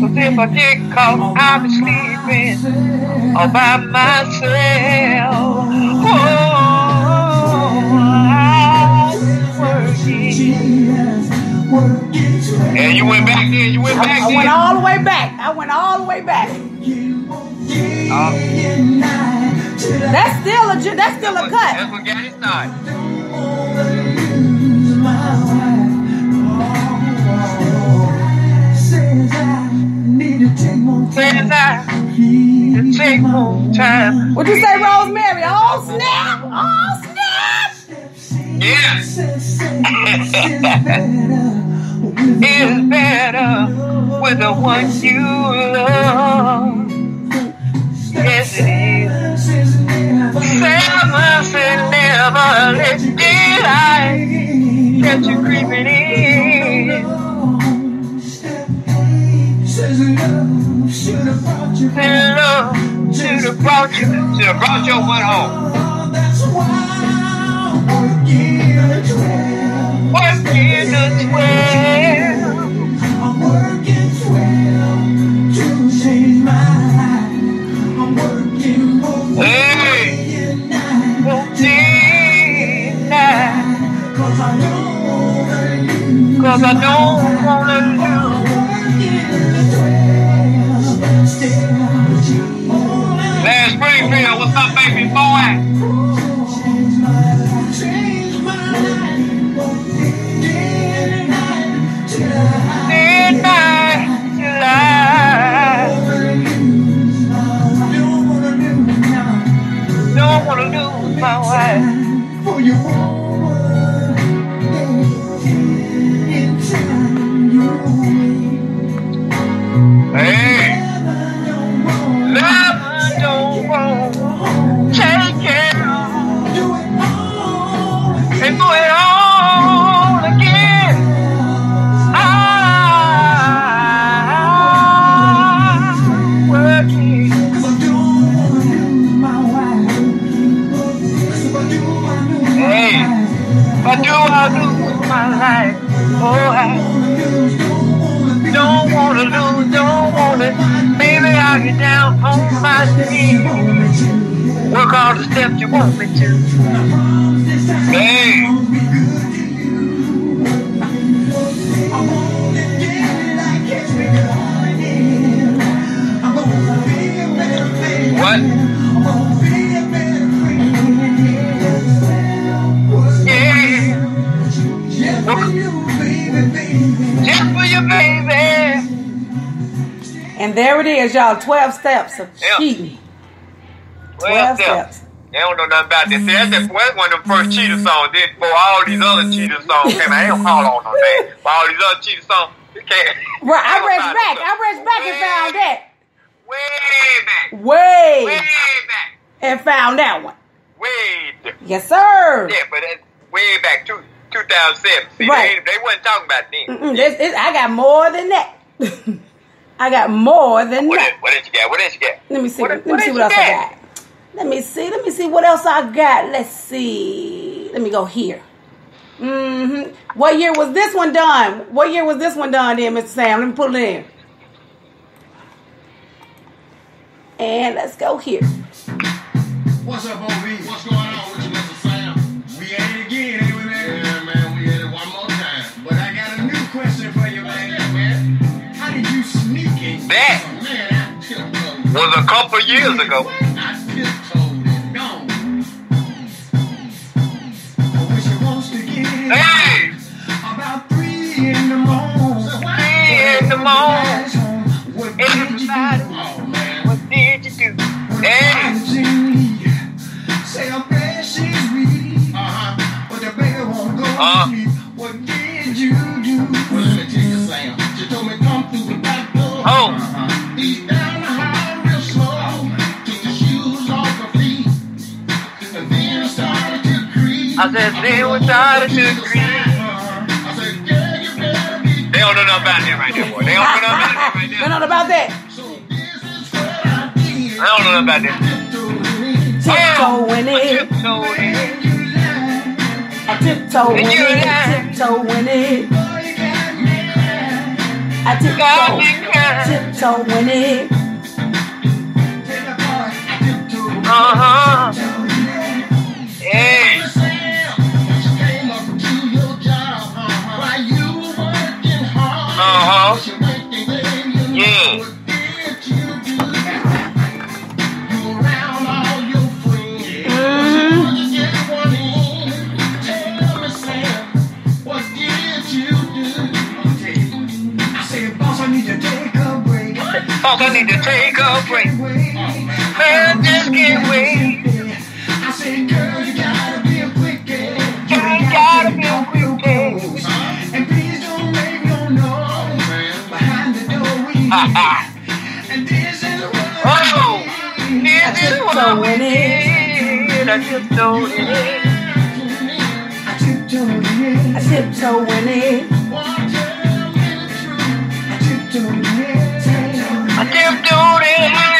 Cause if I get caught, I'll be sleeping all by myself. Oh, And you went back there, you went back I went all the way back. I went all the way back. Uh, That's still a that's still a cut. That's what got it started. I need to take more time. What'd you say, Rosemary? Oh snap! Oh yeah. it's better with the ones you love. Yes, it is. Seven should never let daylight catch you creeping in. Says love should have brought you, should have brought you, should have brought your one home. Cause I don't wanna lose. Larry Springfield, what's up, baby boy? My wife. Hey, Maybe I'll down on my knees. Work all the steps you want me to. Hey, And there it is, y'all. 12 steps of Yeah. cheating. Well, 12 them. steps. They don't know nothing about this. See, that's, that's one of the first cheater songs. Then before all these other cheater songs came out, they don't call on no name. But all these other cheater songs, you can't. Right, I reached back. I reached back and found that. Way back. Way. Way back. And found that one. Way. Yes, sir. Yeah, but that's way back to 2007. See, Right. they, they wasn't talking about then. This, this, I got more than that. *laughs* I got more than What, that. what else you get? What did you get? Let me see. What- let what me see else what else you I got? got. Let me see. Let me see what else I got. Let's see. Let me go here. Mm-hmm. What year was this one done? What year was this one done, then, Mr. Sam? Let me put it in. And let's go here. What's up, OB? What's going That Man, I tiptoed. was a couple years ago. I tiptoed and gone. I wish you wants to get Hey, about three in the morning. three in the morning. What did you do? Everybody, what did you do? Hey, Say a prayer she's weak. Uh-huh. But the baby won't go to sleep. What did you do? I said they were started to creep. I said, girl, you better be They don't know nothing about that right there, boy. They don't know nothing about that right They there. know about that. So this is what I don't know nothing about that. Tiptoeing oh, I in. tiptoed in. I tiptoeing you in. lie. Tiptoeing in. I me tiptoe. crying. Tiptoeing in. Uh-huh. Hey, Uh-huh. Yeah. Folks, I need to take a break. Man, just can't wait. I said, girl, you gotta be a quickie. You gotta be a quickie. And please don't make no noise behind the door when you Ha ha. And this is what Oh, this is what we did. I tiptoed in. I tiptoe in it. I kept doing it of it?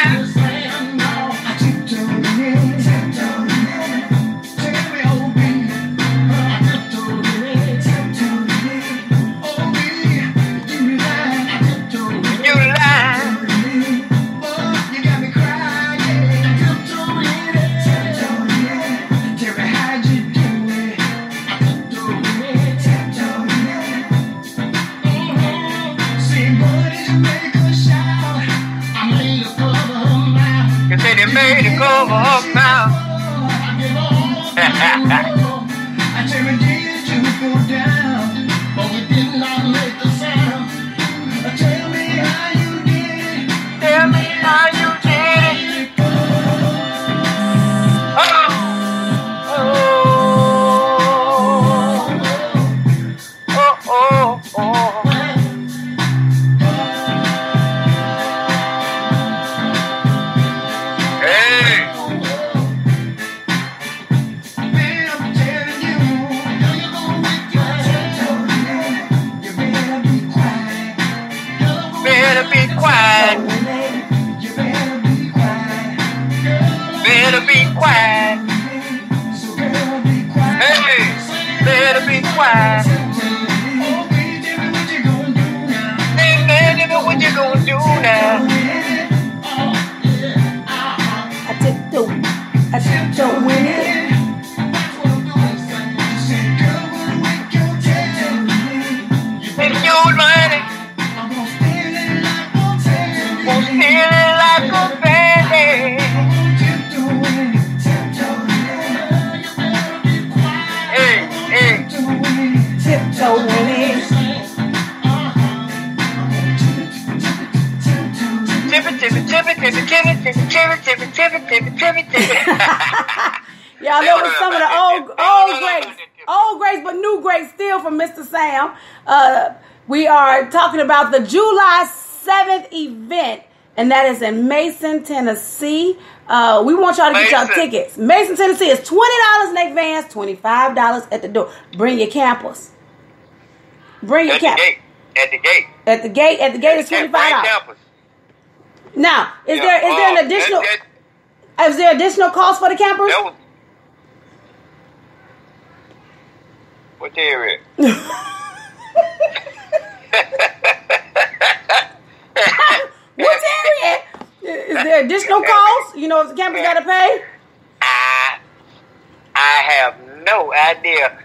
Is in Mason, Tennessee. Uh, we want y'all to get y'all tickets. Mason, Tennessee is twenty dollars in advance, twenty five dollars at the door. Bring your campers. Bring your At the gate, at the gate. at the gate. At the gate is twenty five dollars. Now, is Yeah, there is there uh, an additional that- that- is there additional cost for the campers? That was. What area? *laughs* *laughs* What area? Is there additional *laughs* cost? You know, if the campers got to pay? I, I have no idea.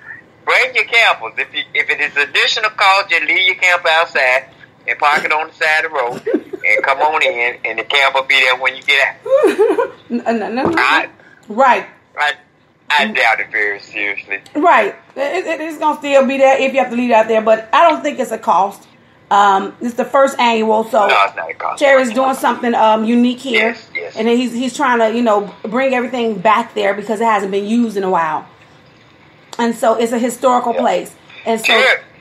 Bring your campers. If you, if it is additional cost, just leave your camper outside and park it on the side of the road and come on in, and the camper be there when you get out. *laughs* No, no, no. I, Right, I, I doubt it very seriously. right. It, it- it's gonna still be there if you have to leave it out there, but I don't think it's a cost. Um, it's the first annual, so No, it's not a cost. Terry's doing something um unique here, Yes, yes. and then he's he's trying to you know bring everything back there because it hasn't been used in a while, and so it's a historical Yeah. place, and so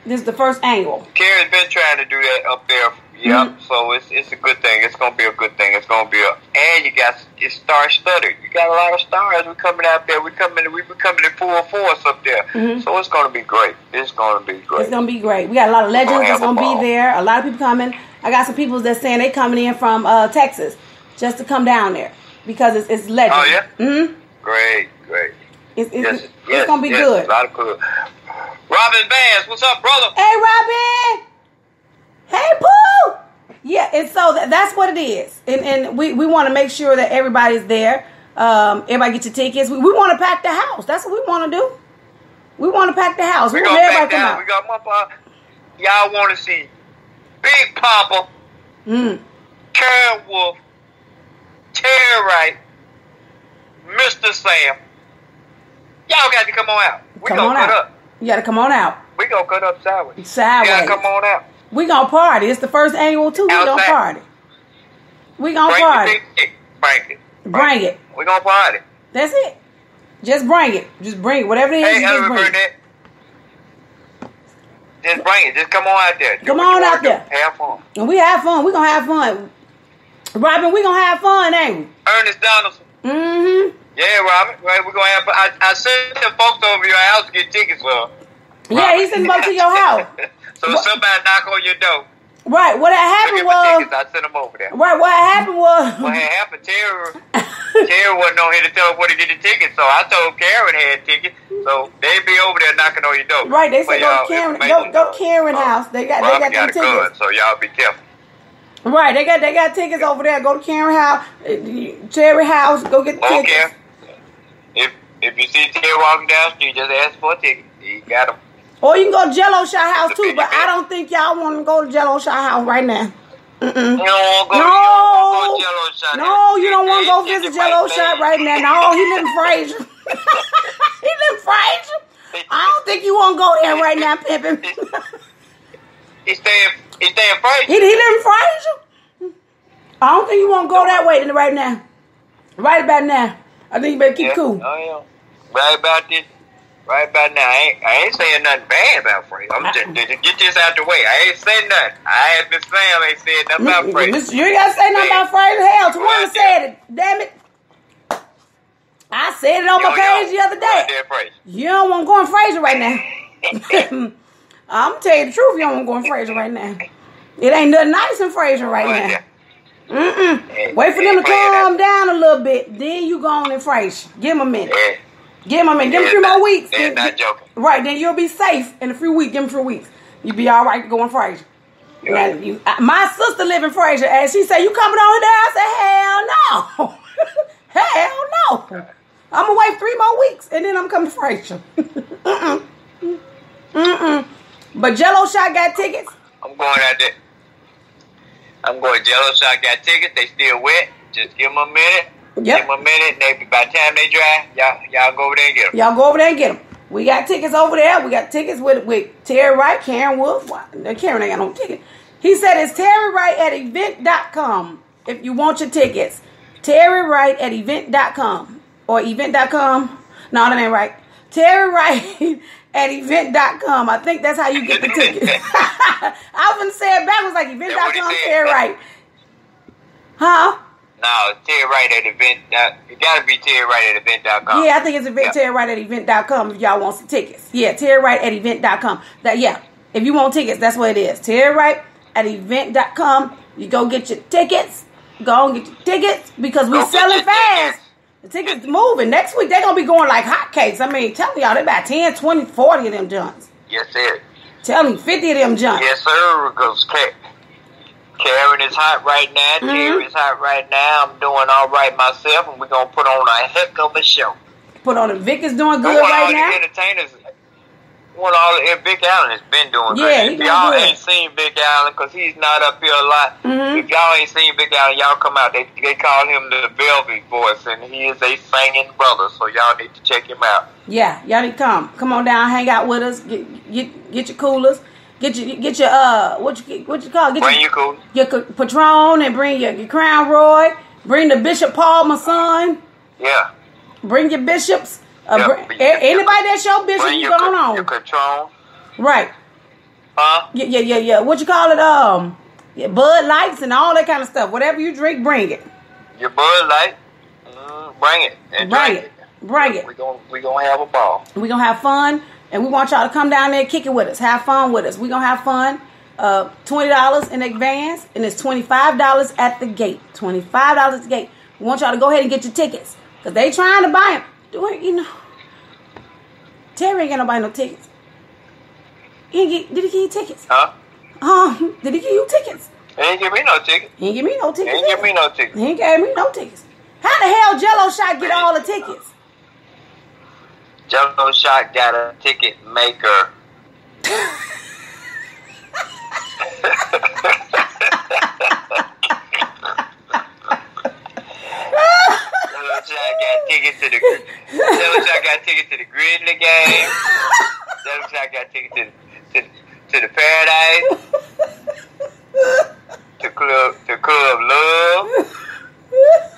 this is the first annual. Terry's been trying to do that up there. Yep. Mm-hmm. So it's it's a good thing. It's gonna be a good thing. It's gonna be a and you got it's star studded. You got a lot of stars. We coming out there. We coming. We be coming in full force up there. So it's gonna be great. It's gonna be great. Mm-hmm. It's gonna be great. We got a lot of legends Gonna that's gonna be there. A lot of people coming. I got some people that saying they coming in from uh, Texas just to come down there because it's it's legend. Oh, yeah? Mm-hmm. Great, great. It's, it's, Yes, it's yes, gonna be yes, good. A lot of good. Robin Bass, what's up, brother? Hey, Robin. Hey, Pooh. Yeah, and so that, that's what it is, and and we we want to make sure that everybody's there. Um, everybody get your tickets. We, we want to pack the house. That's what we want to do. We want to pack the house. We, We want gonna everybody come out. We got my part. Y'all want to see Big Papa, Mm. Karen Wolfe, Terry Wright, Mr. Sam. Y'all got to come on out. We Come gonna on cut out. up. You got to come on out. We gonna cut up sideways. Sideways. You gotta come on out. We gonna party. It's the first annual too. We gonna party. We gonna Bring party. the bring it. Bring it. We gonna party. That's it. Just bring it. Just bring it. Whatever it is, Hey, you just bring it. Just bring it. Just come on out there. Do Come on out there. do. Have fun. And we have fun. We gonna have fun. Robin, we gonna have fun, ain't we? Ernest Donaldson. Mm-hmm. Yeah, Robin. Right, we're gonna have. I, I sent them folks over your house to get tickets for. Yeah, he sent them up to your house. *laughs* so What- somebody knock on your door. Right. What happened Look at my was. tickets. I sent them over there. Right. What happened was. *laughs* What had happened, Terry, *laughs* Terry wasn't on here to tell us where to get the tickets, so I told Karen had tickets, so they'd be over there knocking on your door. Right, they said go to Karen, go, go Karen house. They got, they got got them a gun, tickets. so y'all be careful. Right, they got, they got tickets over there. Go to Karen house, eh, Cherry house. Go get the Okay. tickets. If if you see Terry walking down the street, just ask for a ticket. He got them. Or you can go to Jello Shot house too. But I don't think y'all want to go to Jello Shot house right now. Want to go. No. you don't wanna go Jello shot. No, you don't want to go visit Jello Shot right now. No, he live in Frayser. he live in Frayser. I don't think you want to go there right now, Pippin. *laughs* He stay in he stay in Frayser. he, he live in Frayser. I don't think you want to go that way right now. Right about now. I think you better keep Yeah, cool. I am. Right about this. Right about now, I ain't, I ain't saying nothing bad about Frayser. I'm just, just get this out the way. I ain't saying nothing. I ain't been Sam ain't said nothing about Frayser. Listen, You ain't gotta say nothing about Frayser. Hell, Right said it. Damn it. I said it on my Yo, yo, page the other day. Frayser. You don't want to go in Frayser right now. *laughs* *laughs* I'm tell you the truth. You don't want to go in Frayser right now. It ain't nothing nice in Frayser right Right now. Mm-mm. Wait for them to calm down a little bit. Then you go on in Frayser. Give them a minute. Give them a minute. Give them three not- more weeks. Then- not joking. Right. Then you'll be safe in a few weeks. Give them three weeks. You'll be all right going go in Frayser. Now, you, uh, my sister live in Frayser, and she said, "You coming on there?" I said, "Hell no, *laughs* hell no. I'm gonna wait three more weeks, and then I'm coming to Frayser." *laughs* Mm-mm. Mm-mm. But Jello Shot got tickets. I'm going out there. I'm going Jello shot. Got tickets. They still wet. Just give them a minute. Yep. Give them a minute. And they, by the time they dry, y'all y'all go over there and get them. Y'all go over there and get them. We got tickets over there. We got tickets with with Terry Wright, Karen Wolfe. Why- Karen ain't got no ticket. He said it's Terry Wright at event.com if you want your tickets. Terry Wright at event.com or event.com. No, that ain't right. Terry Wright *laughs* at event.com. I think that's how you get the tickets. *laughs* *laughs* I wouldn't say it backwards like That's what he event.com. Terry Wright. Huh? No, Terry Wright at event. Uh, it gotta be Terry Wright at event.com. Yeah, I think it's event Yeah. Terry Wright at event.com if y'all want some tickets. Yeah, Terry Wright at event.com. That yeah. If you want tickets, that's what it is. Terry Wright at event.com. You go get your tickets. Go and get your tickets because we selling fast. tickets. The tickets moving. Next week they're gonna be going like hotcakes. I mean, telling y'all they about 10, 20, 40 of them junks. Yes, sir. Telling you 50 of them junks. Yes, sir. Because Karen is hot right now. Mhm. Terry is hot right now. I'm doing all right myself, and we're gonna put on a heck of a show. Put on the Vick is doing good want all right the entertainers. Want all the Vick Allen has been doing Yeah, good. If y'all ain't seen Vick Allen, because he's not up here a lot. Mhm. If y'all ain't seen Vick Allen, y'all come out. They they call him the Velvet Voice, and he is a singing brother. So y'all need to check him out. Yeah, y'all need to come. Come on down, hang out with us. Get get, get your coolers. Get your get your uh what you what you call it? get Bring your, your c- Patron and bring your, your Crown Roy. Bring the Bishop Paul, my son. Yeah. Bring your bishops. Uh, Yeah, bring, your- anybody that's your bishop, you your, going co- your on. Patron. Right. Huh? Yeah, yeah, yeah, yeah. What you call it? Um, Bud Lights and all that kind of stuff. Whatever you drink, bring it. Your Bud Light. Mm, bring it and Bring drink it. Bring it. We gonna we gonna have a ball. We're gonna have fun and we want y'all to come down there kick it with us. Have fun with us. We're gonna have fun. Uh twenty dollars in advance and it's twenty five dollars at the gate. Twenty five dollars at the gate. We want y'all to go ahead and get your tickets. Cause they trying to buy them. Do it, you know. Terry ain't gonna buy no tickets. He get, did he give you tickets? Huh? Huh? *laughs* Did he give you tickets? They ain't give me no tickets. He ain't give me no tickets. ain't give me no tickets. He ain't gave me no tickets. How the hell Jello Shot get all the tickets? Jello Shot got a ticket maker. Got tickets to the Jello Shot got tickets to the Grizzly game. Jello Shot got tickets to to, to the Paradise. To club to Club Love.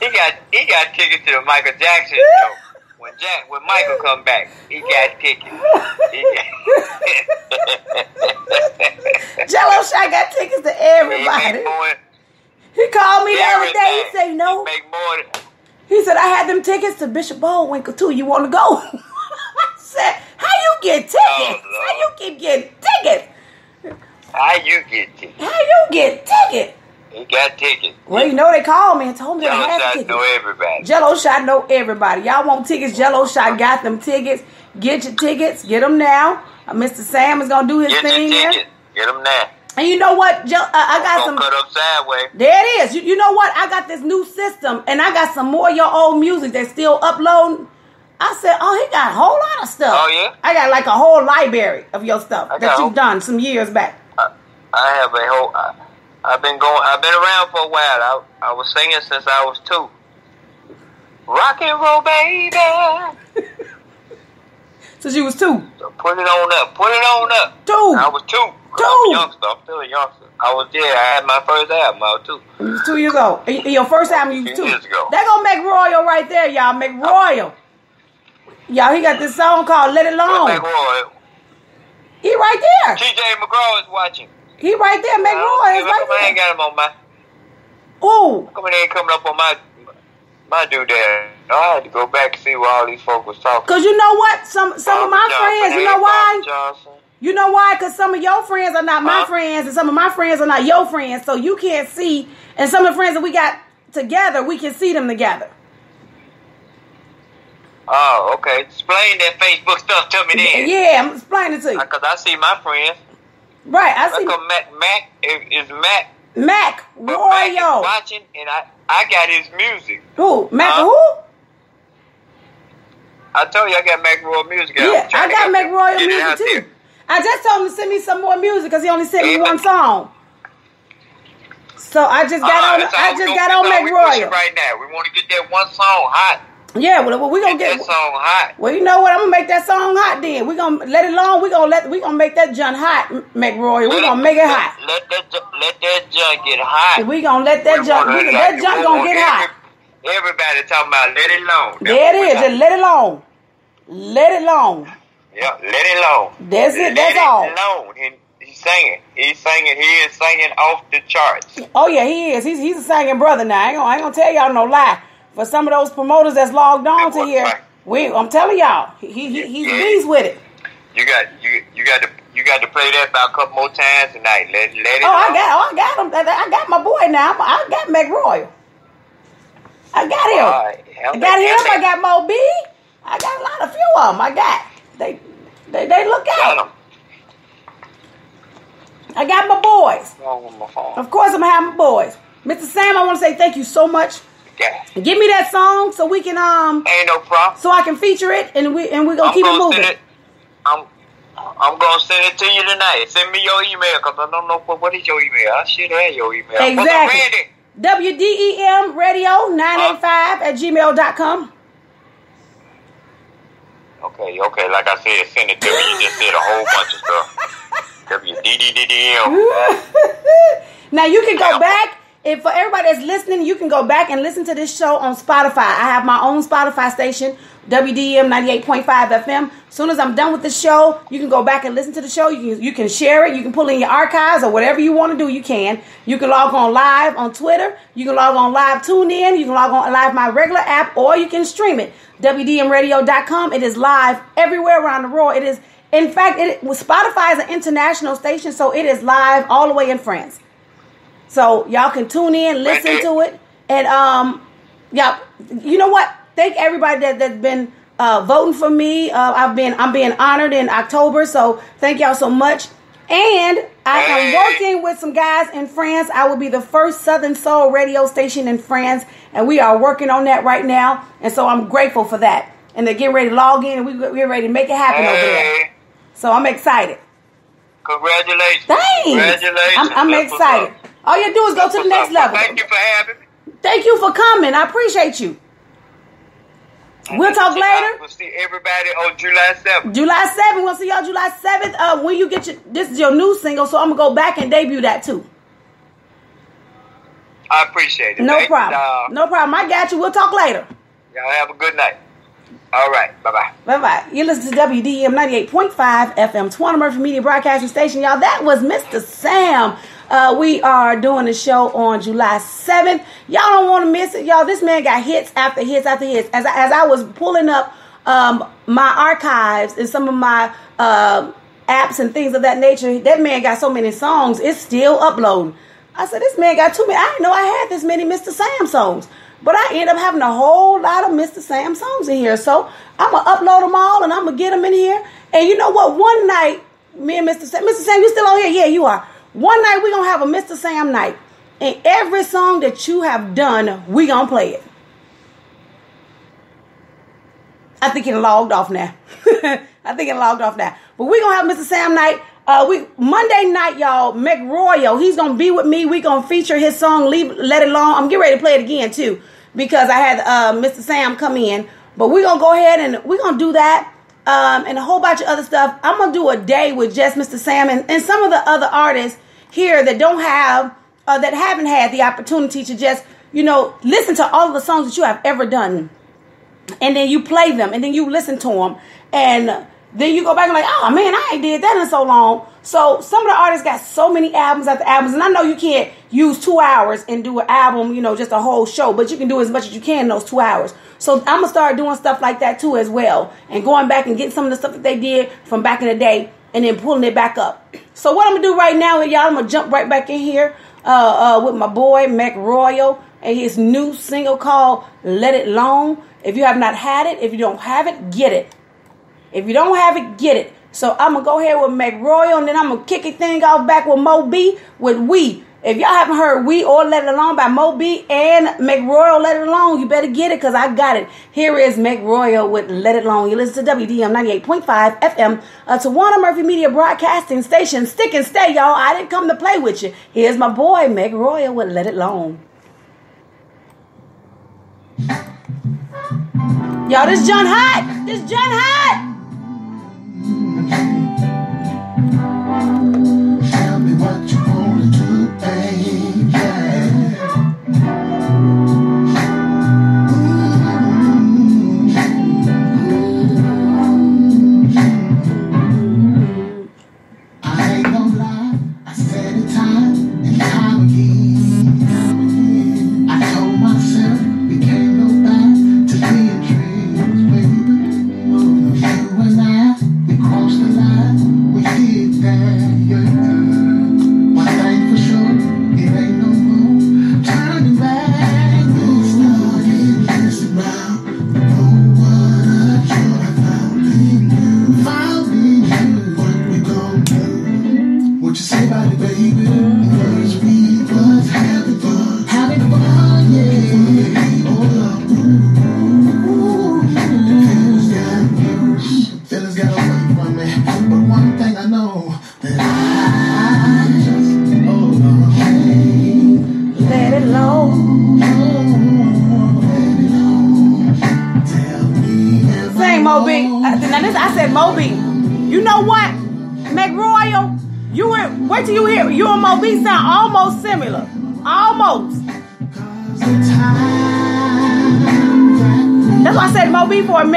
He got he got tickets to the Michael Jackson show. When Jack when Michael come back, he got tickets. He got, *laughs* Jello Shot got tickets to everybody. more He called me the other day. He said, "No." He make more than He said, "I had them tickets to Bishop Baldwinkel too. You want to go?" *laughs* I said, "How you get oh, tickets? How you keep getting tickets? How you get tickets? How you get tickets? He got tickets. Well, you know they called me and told me I Jello had Shot tickets. know everybody. Jello Shot know everybody. Y'all want tickets? Jello Shot got them tickets. Get your tickets. Get them now. Uh, Mr. Sam is gonna do his Get thing here. tickets. Get them now. And you know what? Jell- uh, I got some. cut up sideways. There it is. You, you know what? I got this new system, and I got some more of your old music that's still uploading. I said, oh, he got a whole lot of stuff. Oh, yeah? I got like a whole library of your stuff I that you've done some years back. I, I have a whole. I, I've been going. I've been around for a while. I, I was singing since I was two. Rock and roll, baby. *laughs* Since you was two. So put it on up. Put it on up. Two. I was two. Two. I'm a youngster. I'm still a youngster. I was there. I had my first album. I was two. You was two years old. And your first album, you was Two years ago. That gonna make Royal right there, y'all. Mac Royal. Y'all, he got this song called Let It Alone. McRoy, He right there. TJ McGraw is watching. He right there. Make I Royal don't is see- how come I ain't got him on my. Ooh. How come it ain't coming up on my my dude there? I had to go back and see what all these folks was talking. Cause you know what? Some some of my Johnson, friends, you hey, know why? Johnson. You know why? Because some of your friends are not my Huh? friends, and some of my friends are not your friends. So you can't see. And some of the friends that we got together, we can see them together. Oh, okay. Explain that Facebook stuff to me then. Yeah, I'm explaining it to you. Uh, because I see my friends. Right, I see Mac, Mac is, is Mac, Mac Mac is Royal. watching, and I, I got his music. Who? Mac who? I told you I got Mac Royal music. out. Yeah, I got Mac Royal music too. there. I just told him to send me some more music because he only sent me Yeah, one song. So I just got Uh-uh, on. I just got on Mac Royal. right now. We want to get that one song hot. Yeah, well, we gonna Get get. that song hot. Well, you know what? I'm gonna make that song hot. Then we gonna let it alone. We gonna let. We gonna make that junk hot, Mac Royal. We Let gonna make it hot. Let that let that junk get hot. We gonna let that junk. that junk gonna get hot. Everybody talking about let it alone. There it is. Just let it alone. Let it alone. Yeah, let it alone. That's it. Let That's it all. alone. He, he's singing. He's singing. He is singing off the charts. Oh yeah, he is. He's he's a singing brother now. I ain't gonna, I ain't gonna tell y'all no lie. For some of those promoters that's logged on to here, right. we I'm telling y'all, he, he he- he's Yeah. with it. You got you you got to you got to play that about a couple more times tonight. Let let it. Oh, I got oh, I got him. I got my boy now. I got Mac Royal. I got him. Right. I got him. I got Mo B. I got a lot of few of them. I got they they they look Got out. him. I got my boys. Wrong with my phone. Of course, I'm have my boys. Mr. Sam, I want to say thank you so much. Yeah. Give me that song so we can um Ain't no problem. so I can feature it and we and we gonna I'm keep it gonna moving. send it. I'm I'm gonna send it to you tonight. Send me your email because I don't know what, what is your email. I should have your email. Exactly. WDEM radio 985 at gmail.com. Okay, okay. Like I said, send it to me. You just did a whole bunch of stuff. *laughs* WDDDM. *laughs* now you can go back. If for everybody that's listening, you can go back and listen to this show on Spotify. I have my own Spotify station, WDEM 98.5 FM. As soon as I'm done with the show, you can go back and listen to the show. You can you can share it. You can pull in your archives or whatever you want to do. You can. You can log on live on Twitter. You can log on live tune in. You can log on live my regular app, or you can stream it. WDEMRadio.com. It is live everywhere around the world. It is, in fact, it Spotify is an international station, so it is live all the way in France. So y'all can tune in, listen to it, and um, yeah, you know what? Thank everybody that that's been uh, voting for me. Uh, I've been I'm being honored in October, so thank y'all so much. And I am working with some guys in France. I will be the first Southern Soul radio station in France, and we are working on that right now. And so I'm grateful for that. And they're getting ready to log in, and we, we're ready to make it happen over there. So I'm excited. congratulations. Thanks. Congratulations. I'm, I'm excited. All you do is go to the next level. Thank you for having me. Thank you for coming. I appreciate you. We'll talk later. We'll see everybody on July 7th. July 7th. We'll see y'all July 7th. Uh, when you get your this is your new single, so I'm gonna go back and debut that too. I appreciate it. No Thank problem. dawg. No problem. I got you. We'll talk later. Y'all have a good night. All right. Bye bye. Bye bye. You listen to WDEM 98.5 FM, Towanna Murphy Media Broadcasting Station. Y'all, that was Mr. Sam. Uh, we are doing a show on July 7th. Y'all don't want to miss it. Y'all, this man got hits after hits after hits. As I, as I was pulling up um, my archives and some of my uh, apps and things of that nature. That man got so many songs, it's still uploading. I said, this man got too many. I didn't know I had this many Mr. Sam songs. But I end up having a whole lot of Mr. Sam songs in here. So I'm going to upload them all and I'm going to get them in here. And you know what? One night, me and Mr. Sam, Mr. Sam, you still on here? Yeah, you are. One night, we're going to have a Mr. Sam night. And every song that you have done, we to play it. I think it logged off now. *laughs* I think it logged off now. But going to have Mr. Sam night. Uh, we Monday night, y'all. Mac Royal, he's gonna be with me. We gonna feature his song "Leave Let It Alone." I'm getting ready to play it again too because I had uh, Mr. Sam come in. But we're gonna go ahead and we're gonna do that um, and a whole bunch of other stuff. I'm gonna do a day with just Mr. Sam and, and some of the other artists here that don't have uh, that haven't had the opportunity to just you know listen to all of the songs that you have ever done, and then you play them and then you listen to them and then you go back and like, oh man, I ain't did that in so long. So some of the artists got so many albums after albums, and I know you can't use two hours and do an album, you know, just a whole show, but you can do as much as you can in those two hours. So I'm gonna start doing stuff like that too as well, and going back and getting some of the stuff that they did from back in the day, and then pulling it back up. So what I'm gonna do right now, y'all, I'm gonna jump right back in here uh, uh, with my boy Mac Royal and his new single called "Let It Long." If you have not had it, if you don't have it, get it. If you don't have it, get it. So I'm gonna go ahead with Mac Royal, and then I'm gonna kick it thing off back with Mo B with We. If y'all haven't heard We or Let It Alone by Mo B and Mac Royal Let It Alone, you better get it because I got it. Here is Mac Royal with Let It Alone. You listen to WDEM 98.5 FM, a Towanna Murphy Media Broadcasting Station. Stick and stay, y'all. I didn't come to play with you. Here's my boy Mac Royal with Let It Alone. Y'all, this John Hot. This John Hot. Tell me what you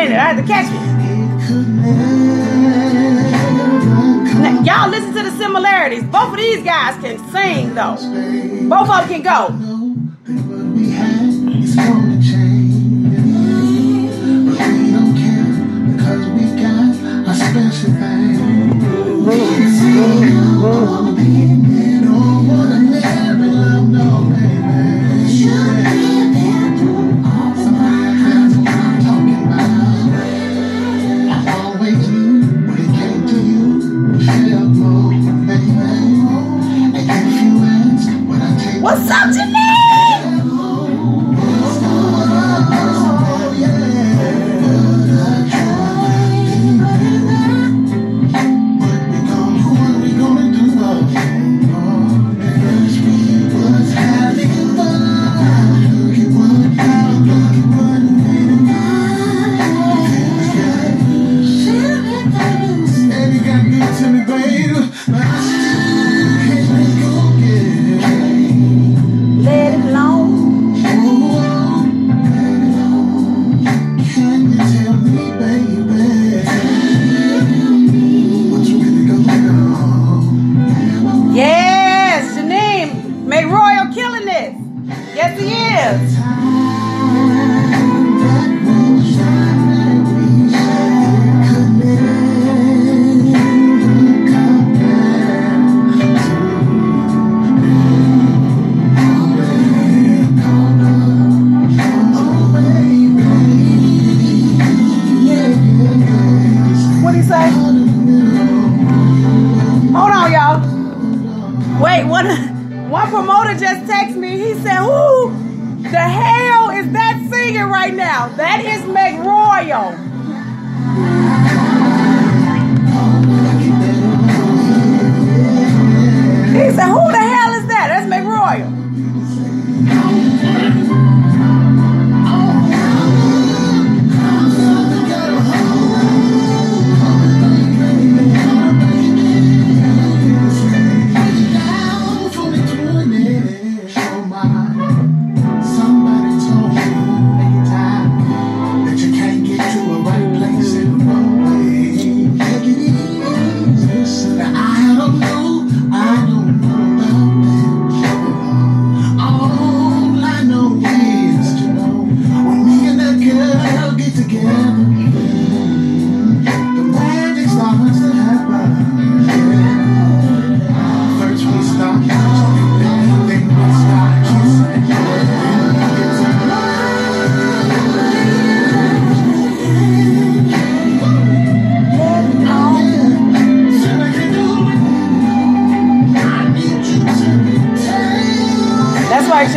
minute. I had to catch it. Now, y'all listen to the similarities. Both of these guys can sing though. Both of them can go.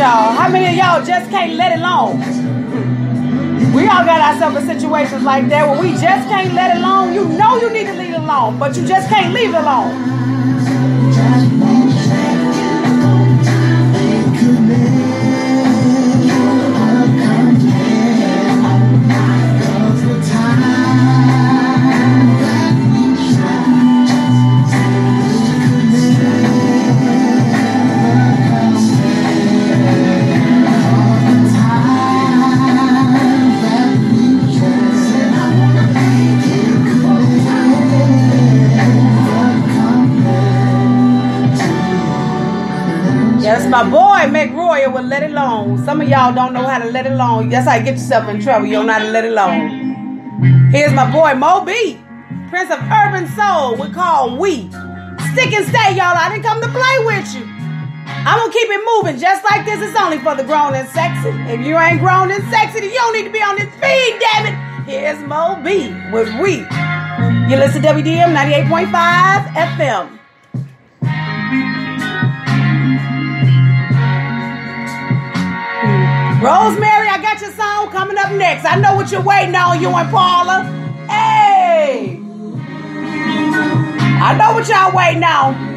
Y'all. How many of y'all just can't let it alone? We all got ourselves in situations like that where we just can't let it alone. You know you need to leave it alone, but you just can't leave it alone. Some of y'all don't know how to let it alone. That's how you get yourself in trouble. You don't know how to let it alone. Here's my boy Mo B, Prince of Urban Soul. We call We. Stick and stay, y'all. I didn't come to play with you. I'm gonna keep it moving just like this. It's only for the grown and sexy. If you ain't grown and sexy, then you don't need to be on this feed, damn it. Here's Mo B with We. You listen to WDEM 98.5 FM. Rosemary, I got your song coming up next. I know what you're waiting on, you and Paula. Hey! I know what y'all waiting on.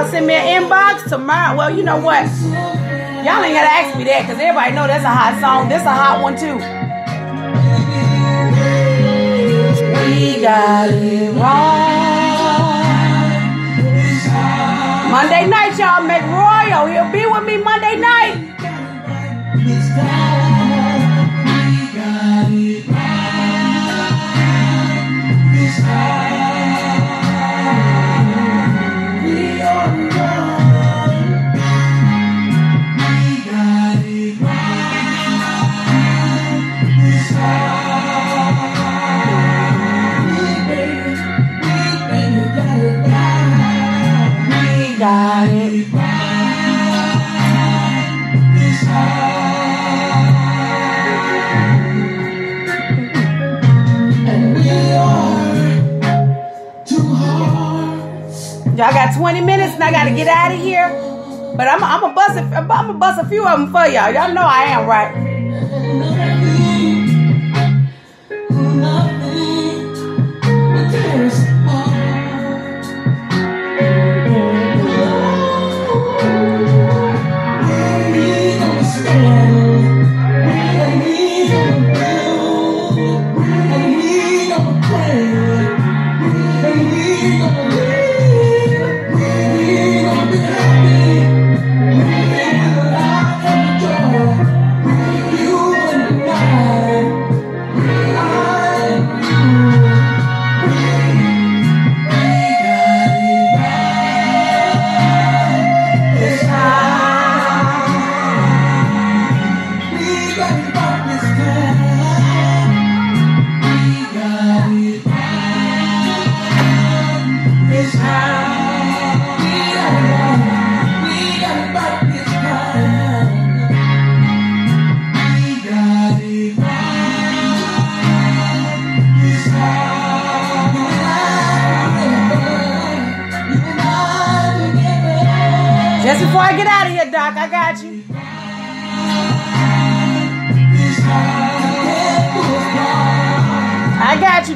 Y'all send me an inbox tomorrow. Well, you know what? Y'all ain't gotta ask me that because everybody know that's a hot song. This a hot one too. We got it wrong. Monday night, y'all. Mac Royal. He'll be Y'all got 20 minutes and I gotta get out of here. But I'm I'm gonna bust a, I'm gonna bust a few of them for y'all. Y'all know I am right.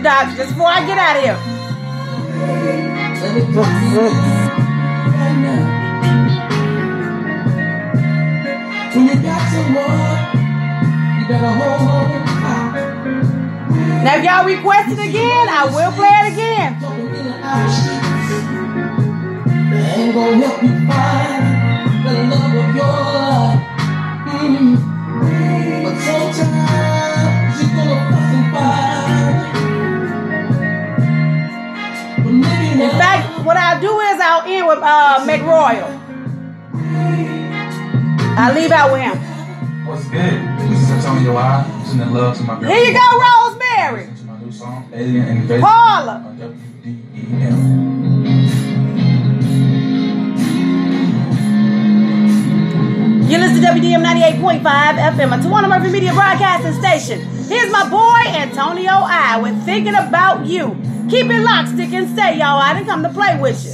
Doc. Just before I get out of here. When you got someone, you better hold on tight. Now, if y'all request it again, I will play it again. Ain't gonna help you find the love of your life. Mm. But sometimes uh, Mac Royal. I'll leave out with him. What's good? This is Antonio I. Sending love to my girl. Here you go, Rosemary. To my new song, Alien Invasion. Paula. WDEM. You listen to WDEM 98.5 FM, a Towanna Murphy Media Broadcasting Station. Here's my boy, Antonio I, with Thinking About You. Keep it locked, stick and stay, y'all. I didn't come to play with you.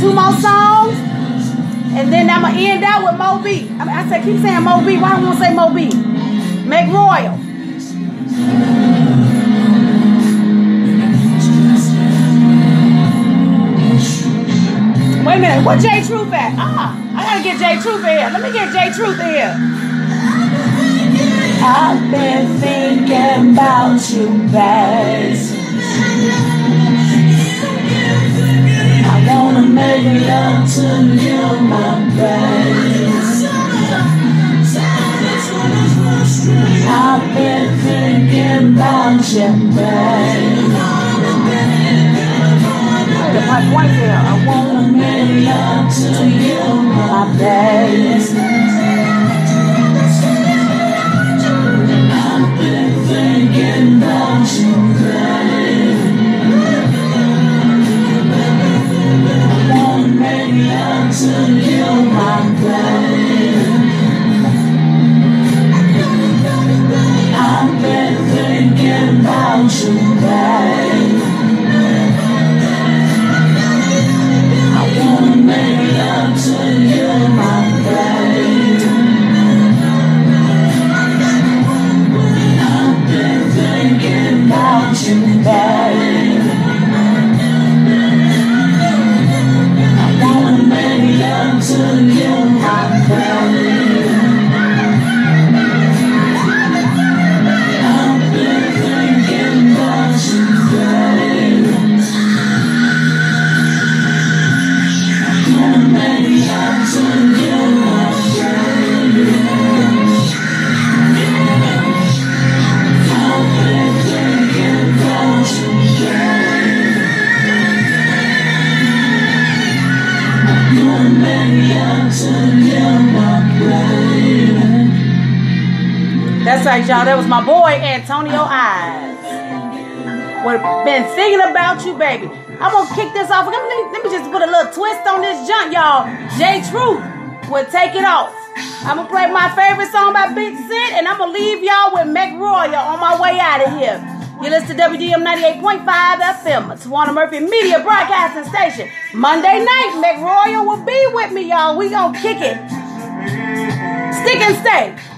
two more songs, and then I'm gonna end out with Mo B. I, mean, I said keep saying Mo B. Why I won't say Mo B? Mac Royal. Wait a minute, what J Truth at? Ah, I gotta get J Truth here. Let me get J Truth in here. I've been thinking about you, babe. Make love to you, my babe. I've been thinking about you, babe. I wanna make love to you, my babe. To you, my babe. I've been you, babe. I wanna make love to you, my babe. I've been you, babe. Make love y'all. That was my boy Antonio Eyes. What been thinking about you, baby. I'm gonna kick this off. Let me, let me just put a little twist on this junk, y'all. J Truth will take it off. I'm gonna play my favorite song by Big Sit, and I'm gonna leave y'all with Mac Royal on my way out of here. You listen to WDEM 98.5 FM, Towanna Murphy Media Broadcasting Station. Monday night, Mac Royal will be with me, y'all. We gonna kick it. Stick and stay.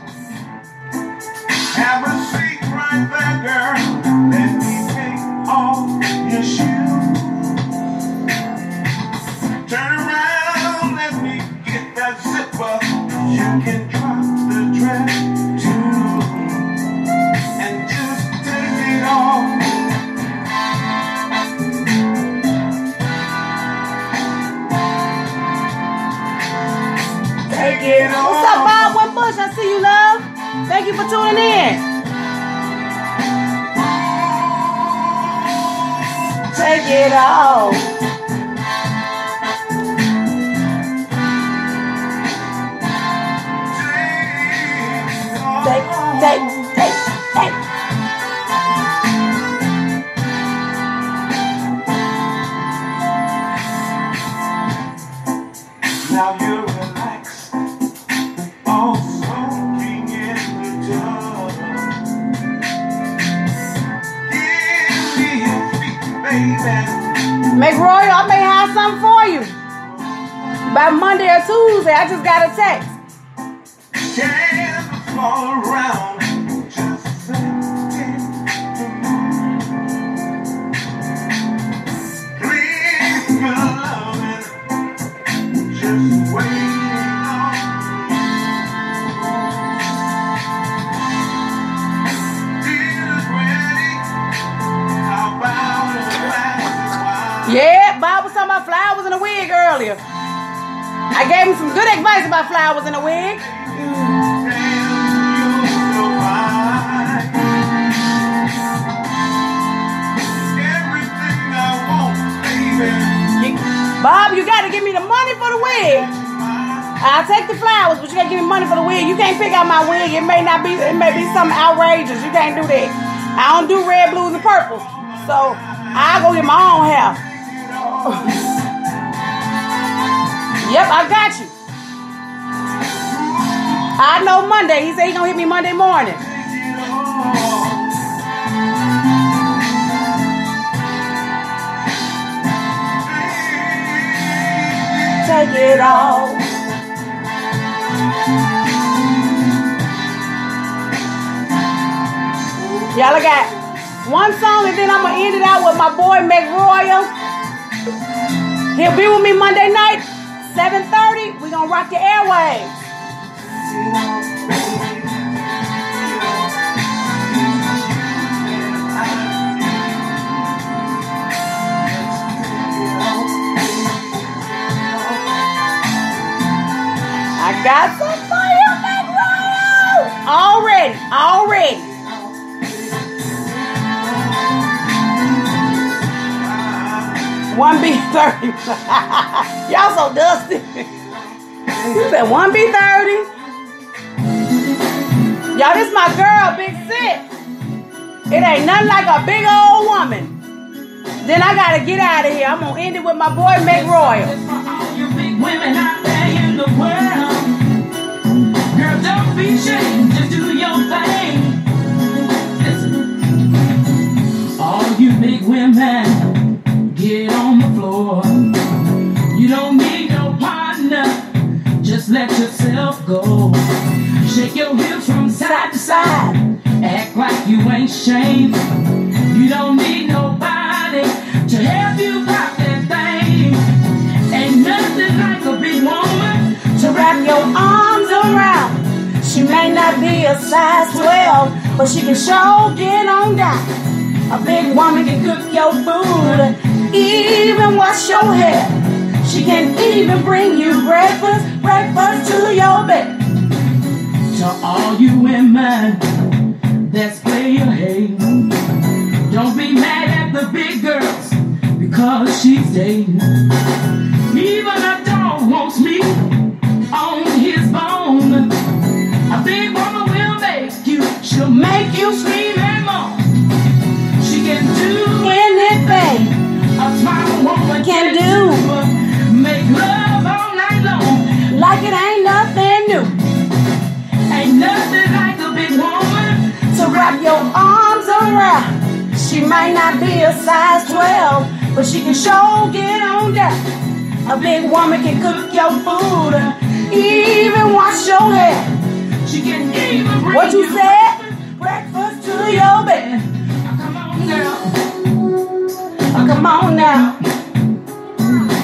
7:30. We gonna rock the airwaves. I got some you, Meg Already, already. One B thirty. *laughs* Y'all so dusty. *laughs* you said one B thirty. Y'all, this my girl, Big Sit. It ain't nothing like a big old woman. Then I gotta get out of here. I'm gonna end it with my boy Mac Royal. Girl, don't be ashamed. Just do your thing. Listen. All you big women, get on the floor. Let yourself go. Shake your hips from side to side. Act like you ain't ashamed. You don't need nobody to help you pop that thing. Ain't nothing like a big woman to wrap your arms around. She may not be a size 12, but she can sure get on down. A big woman can cook your food, even wash your hair. She can even bring you breakfast, breakfast to your bed. To all you women that's play your hate, don't be mad at the big girls because she's dating. Even a dog wants me on his bone. A big woman will make you, she'll make you scream and moan. She can do anything a small woman can do. nothing like a big woman to wrap your arms around. She might not be a size 12, but she can sure get on down. A big woman can cook your food, even wash your hair. She can even bring what you, you said? Breakfast to your bed. Oh, come on now. Oh, come on now.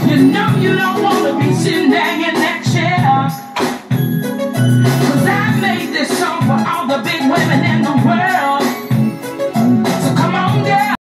You know you don't want to be sitting there in that chair this song for all the big women in the world.